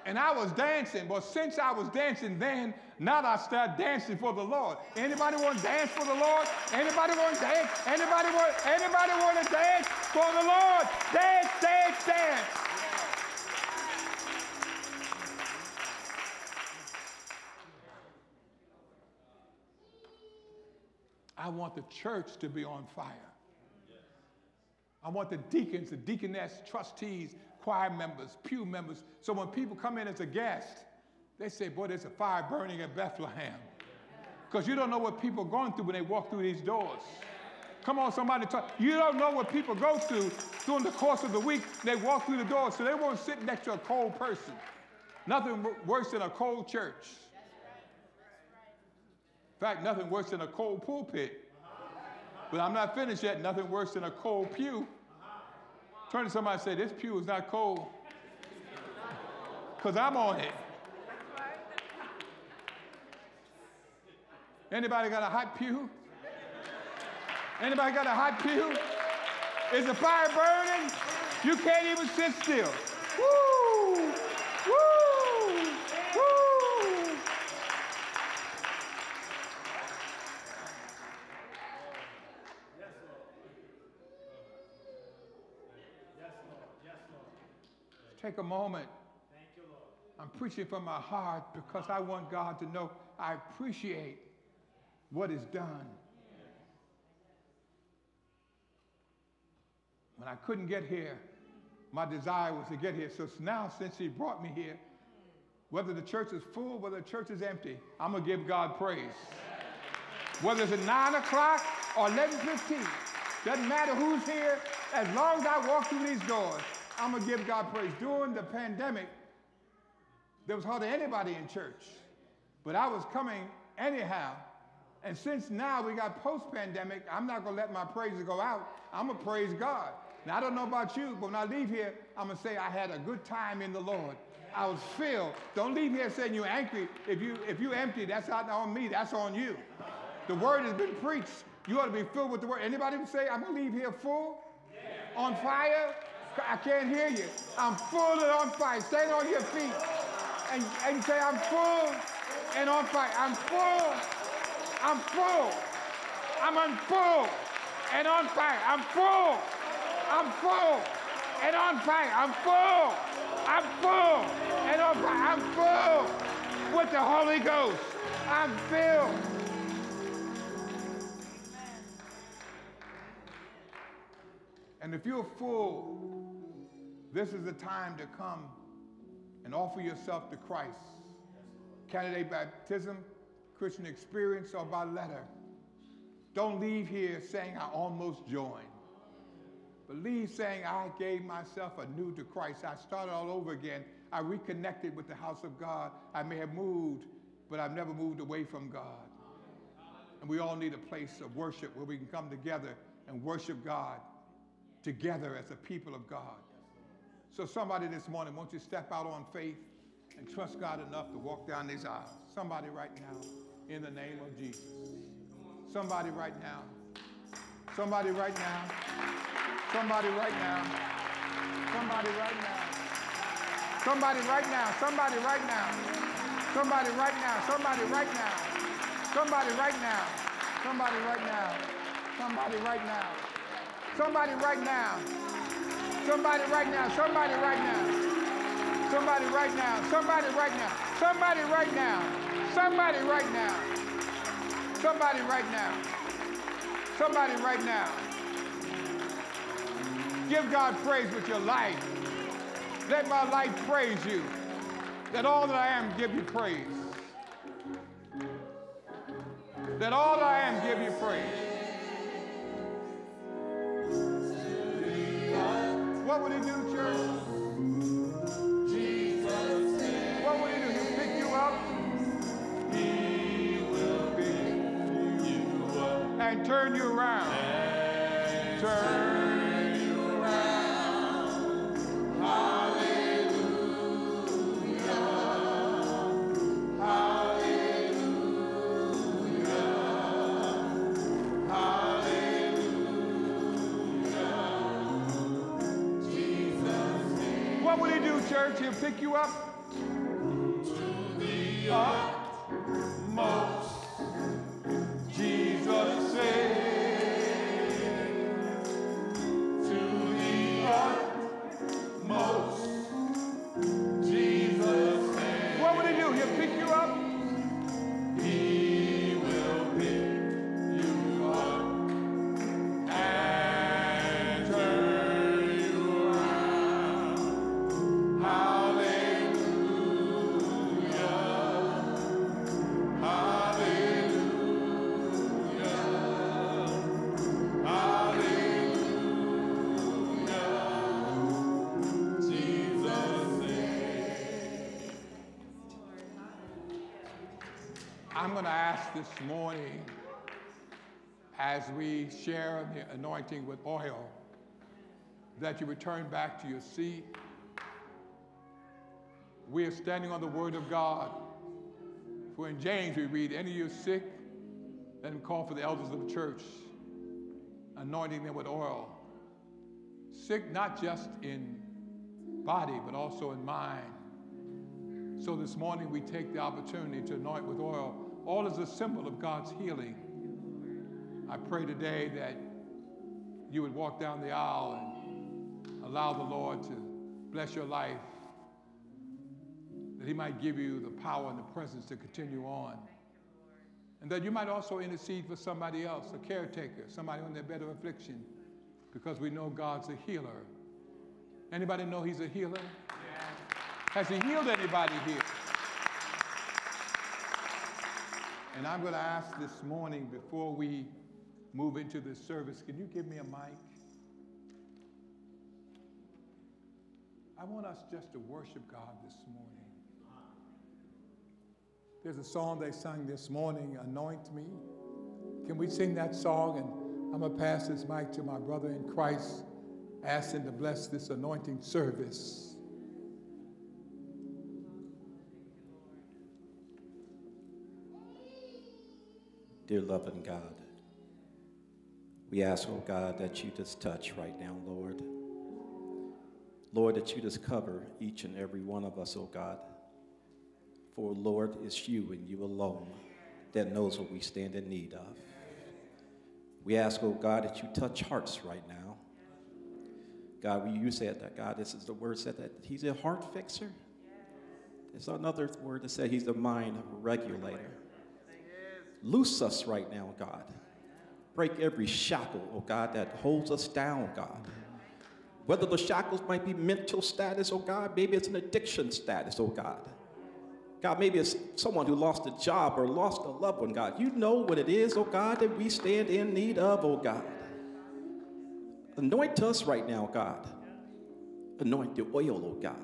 And I was dancing, but since I was dancing then, now I start dancing for the Lord. Anybody want to dance for the Lord? Anybody want to dance? Anybody want, anybody want to dance for the Lord? Dance, dance, dance. I want the church to be on fire. I want the deacons, the deaconess, trustees, choir members, pew members. So when people come in as a guest, they say, Boy, there's a fire burning at Bethlehem. Because you don't know what people are going through when they walk through these doors. Come on, somebody talk. You don't know what people go through during the course of the week. They walk through the door, so they won't sit next to a cold person. Nothing worse than a cold church. In fact, nothing worse than a cold pulpit. But I'm not finished yet. Nothing worse than a cold pew. Turn to somebody and say, This pew is not cold. Because I'm on it. Anybody got a hot pew? Anybody got a hot pew? Is the fire burning? You can't even sit still. Woo! Take a moment. You, I'm preaching from my heart because I want God to know I appreciate what is done. When I couldn't get here, my desire was to get here. So now, since He brought me here, whether the church is full, whether the church is empty, I'm gonna give God praise. Whether it's at nine o'clock or 11:15, doesn't matter who's here. As long as I walk through these doors, I'm gonna give God praise. During the pandemic, there was hardly anybody in church, but I was coming anyhow. And since now we got post-pandemic, I'm not gonna let my praises go out. I'm gonna praise God. Now I don't know about you, but when I leave here, I'm gonna say I had a good time in the Lord. I was filled. Don't leave here saying you're angry. If you if you empty, that's not on me. That's on you. The word has been preached. You ought to be filled with the word. Anybody say I'm gonna leave here full, on fire? I can't hear you. I'm full and on fire. Stand on your feet and, and say I'm full and on fire. I'm full. I'm full. I'm on full and on fire. I'm full. I'm full and on fire. I'm full. I'm full and on fire. I'm full with the Holy Ghost. I'm filled. And if you're full, this is the time to come and offer yourself to Christ. Candidate baptism, Christian experience, or by letter. Don't leave here saying, I almost joined. But leave saying, I gave myself anew to Christ. I started all over again. I reconnected with the house of God. I may have moved, but I've never moved away from God. And we all need a place of worship where we can come together and worship God together as a people of God. So, somebody this morning, won't you step out on faith and trust God enough to walk down these aisles? Somebody right now, in the name of Jesus. Somebody right now. Somebody right now. Somebody right now. Somebody right now. Somebody right now. Somebody right now. Somebody right now. Somebody right now. Somebody right now. Somebody right now. Somebody right now. Somebody right now. Somebody right now. Somebody right now. Somebody right now. Somebody right now. Somebody right now. Somebody right now. Somebody right now. Somebody right now. Give God praise with your life. Let my life praise you. Let all that I am give you praise. Let all that I am give you praise. What would he do, church? Jesus. What would he do? He'll pick you up. He will pick you up. And turn you around. turn. He'll pick you up. This morning, as we share the anointing with oil, that you return back to your seat. We are standing on the Word of God. For in James we read, Any of you sick, let him call for the elders of the church, anointing them with oil. Sick not just in body, but also in mind. So this morning we take the opportunity to anoint with oil. All is a symbol of God's healing. I pray today that you would walk down the aisle and allow the Lord to bless your life, that He might give you the power and the presence to continue on. And that you might also intercede for somebody else, a caretaker, somebody on their bed of affliction, because we know God's a healer. Anybody know He's a healer? Has He healed anybody here? And I'm going to ask this morning, before we move into this service, can you give me a mic? I want us just to worship God this morning. There's a song they sang this morning, Anoint Me. Can we sing that song? And I'm going to pass this mic to my brother in Christ, ask him to bless this anointing service. Dear loving God, we ask, oh God, that you just touch right now, Lord. Lord, that you just cover each and every one of us, oh God. For, Lord, it's you and you alone that knows what we stand in need of. We ask, oh God, that you touch hearts right now. God, you said that, God, this is the word said that he's a heart fixer. There's another word that said he's a mind regulator. Loose us right now, God. Break every shackle, oh God, that holds us down, God. Whether the shackles might be mental status, oh God, maybe it's an addiction status, oh God. God, maybe it's someone who lost a job or lost a loved one, God. You know what it is, oh God, that we stand in need of, oh God. Anoint us right now, God. Anoint the oil, oh God.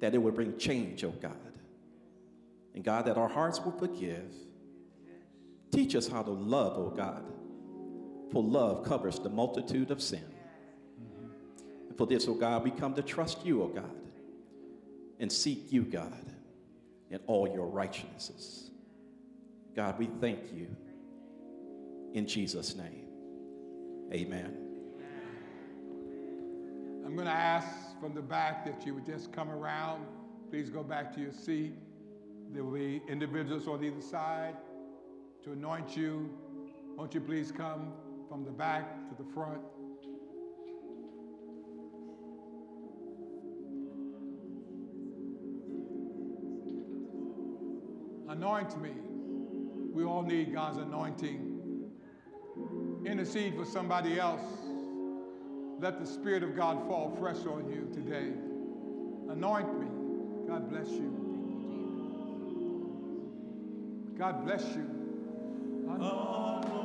That it would bring change, oh God. And God, that our hearts will forgive. Teach us how to love, oh God. For love covers the multitude of sin. And for this, oh God, we come to trust you, oh God, and seek you, God, in all your righteousnesses. God, we thank you. In Jesus' name, amen. I'm going to ask from the back that you would just come around. Please go back to your seat. There will be individuals on either side to anoint you. Won't you please come from the back to the front? Anoint me. We all need God's anointing. Intercede for somebody else. Let the Spirit of God fall fresh on you today. Anoint me. God bless you. God bless you. Oh,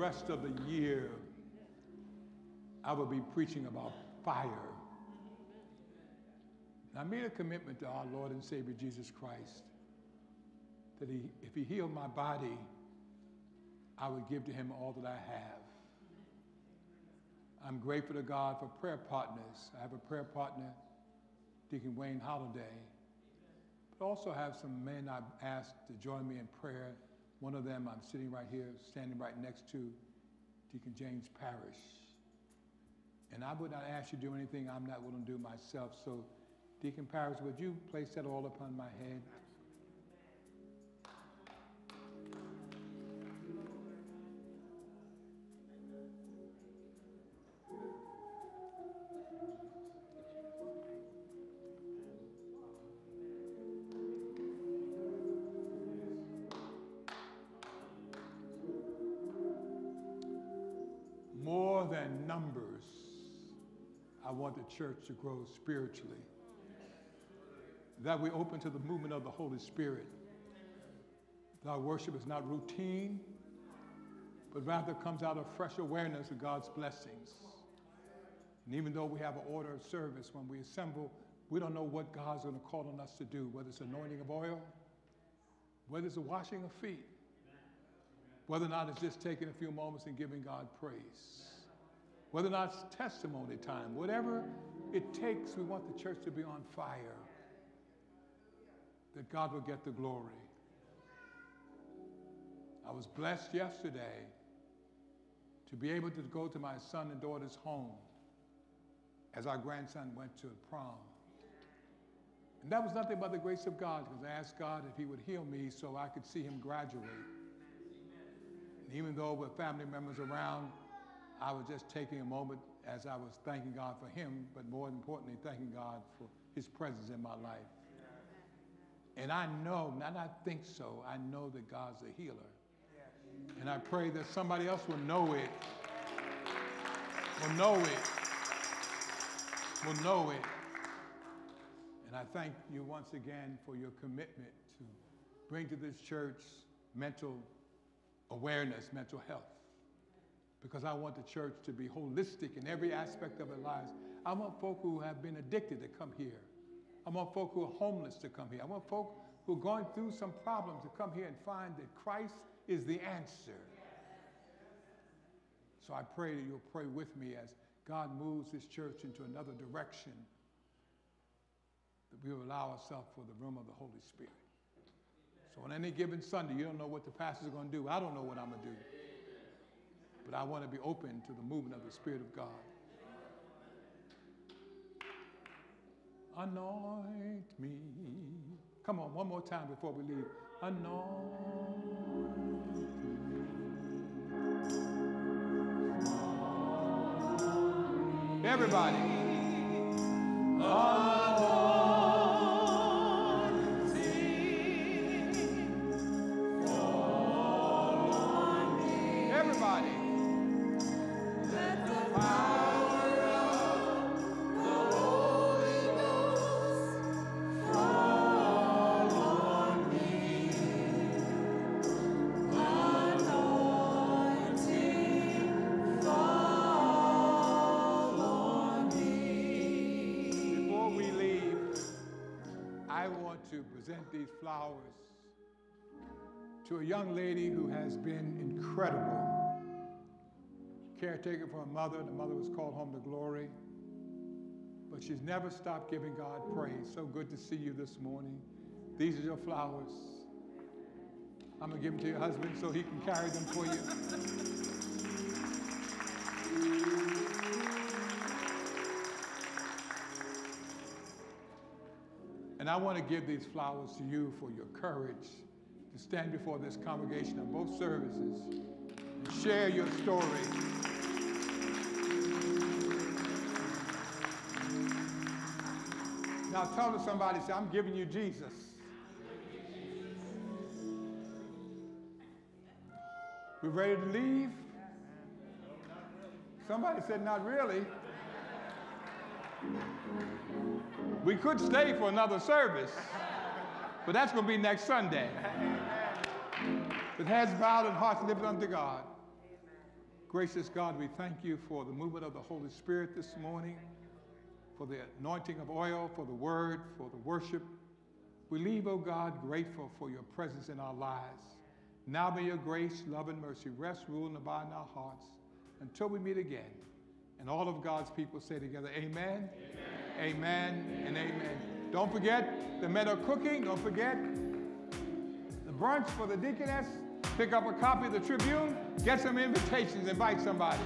rest of the year, I will be preaching about fire. And I made a commitment to our Lord and Savior Jesus Christ that he, if He healed my body, I would give to Him all that I have. I'm grateful to God for prayer partners. I have a prayer partner, Deacon Wayne Holliday, but also have some men I've asked to join me in prayer. One of them I'm sitting right here, standing right next to Deacon James Parrish. And I would not ask you to do anything I'm not willing to do myself. So, Deacon Parrish, would you place that all upon my head? Church to grow spiritually. That we open to the movement of the Holy Spirit. That our worship is not routine, but rather comes out of fresh awareness of God's blessings. And even though we have an order of service, when we assemble, we don't know what God's going to call on us to do, whether it's anointing of oil, whether it's a washing of feet, whether or not it's just taking a few moments and giving God praise, whether or not it's testimony time, whatever it takes, we want the church to be on fire, that God will get the glory. I was blessed yesterday to be able to go to my son and daughter's home as our grandson went to prom. And that was nothing but the grace of God because I asked God if He would heal me so I could see him graduate. And even though with family members around, I was just taking a moment as I was thanking God for him, but more importantly, thanking God for his presence in my life. And I know, not I think so, I know that God's a healer. And I pray that somebody else will know it, will know it, will know it. And I thank you once again for your commitment to bring to this church mental awareness, mental health. Because I want the church to be holistic in every aspect of their lives. I want folk who have been addicted to come here. I want folk who are homeless to come here. I want folk who are going through some problems to come here and find that Christ is the answer. So I pray that you'll pray with me as God moves this church into another direction, that we will allow ourselves for the room of the Holy Spirit. So on any given Sunday, you don't know what the pastor's going to do. I don't know what I'm going to do. But I want to be open to the movement of the Spirit of God. Anoint me. Come on, one more time before we leave. Anoint me. Everybody. Everybody. These flowers to a young lady who has been incredible. Caretaker for a mother. The mother was called home to glory. But she's never stopped giving God praise. So good to see you this morning. These are your flowers. I'm going to give them to your husband so he can carry them for you. And I want to give these flowers to you for your courage to stand before this congregation of both services and share your story. Now tell to somebody, say, I'm giving you Jesus. We ready to leave? Somebody said, not really. We could stay for another service, but that's going to be next Sunday. With heads bowed and hearts lifted unto God. Gracious God, we thank you for the movement of the Holy Spirit this morning, for the anointing of oil, for the word, for the worship. We leave, O God, grateful for your presence in our lives. Now may your grace, love, and mercy rest, rule, and abide in our hearts until we meet again. And all of God's people say together, Amen, amen, amen and amen. Don't forget the are cooking. Don't forget the brunch for the deaconess. Pick up a copy of the Tribune. Get some invitations. Invite somebody.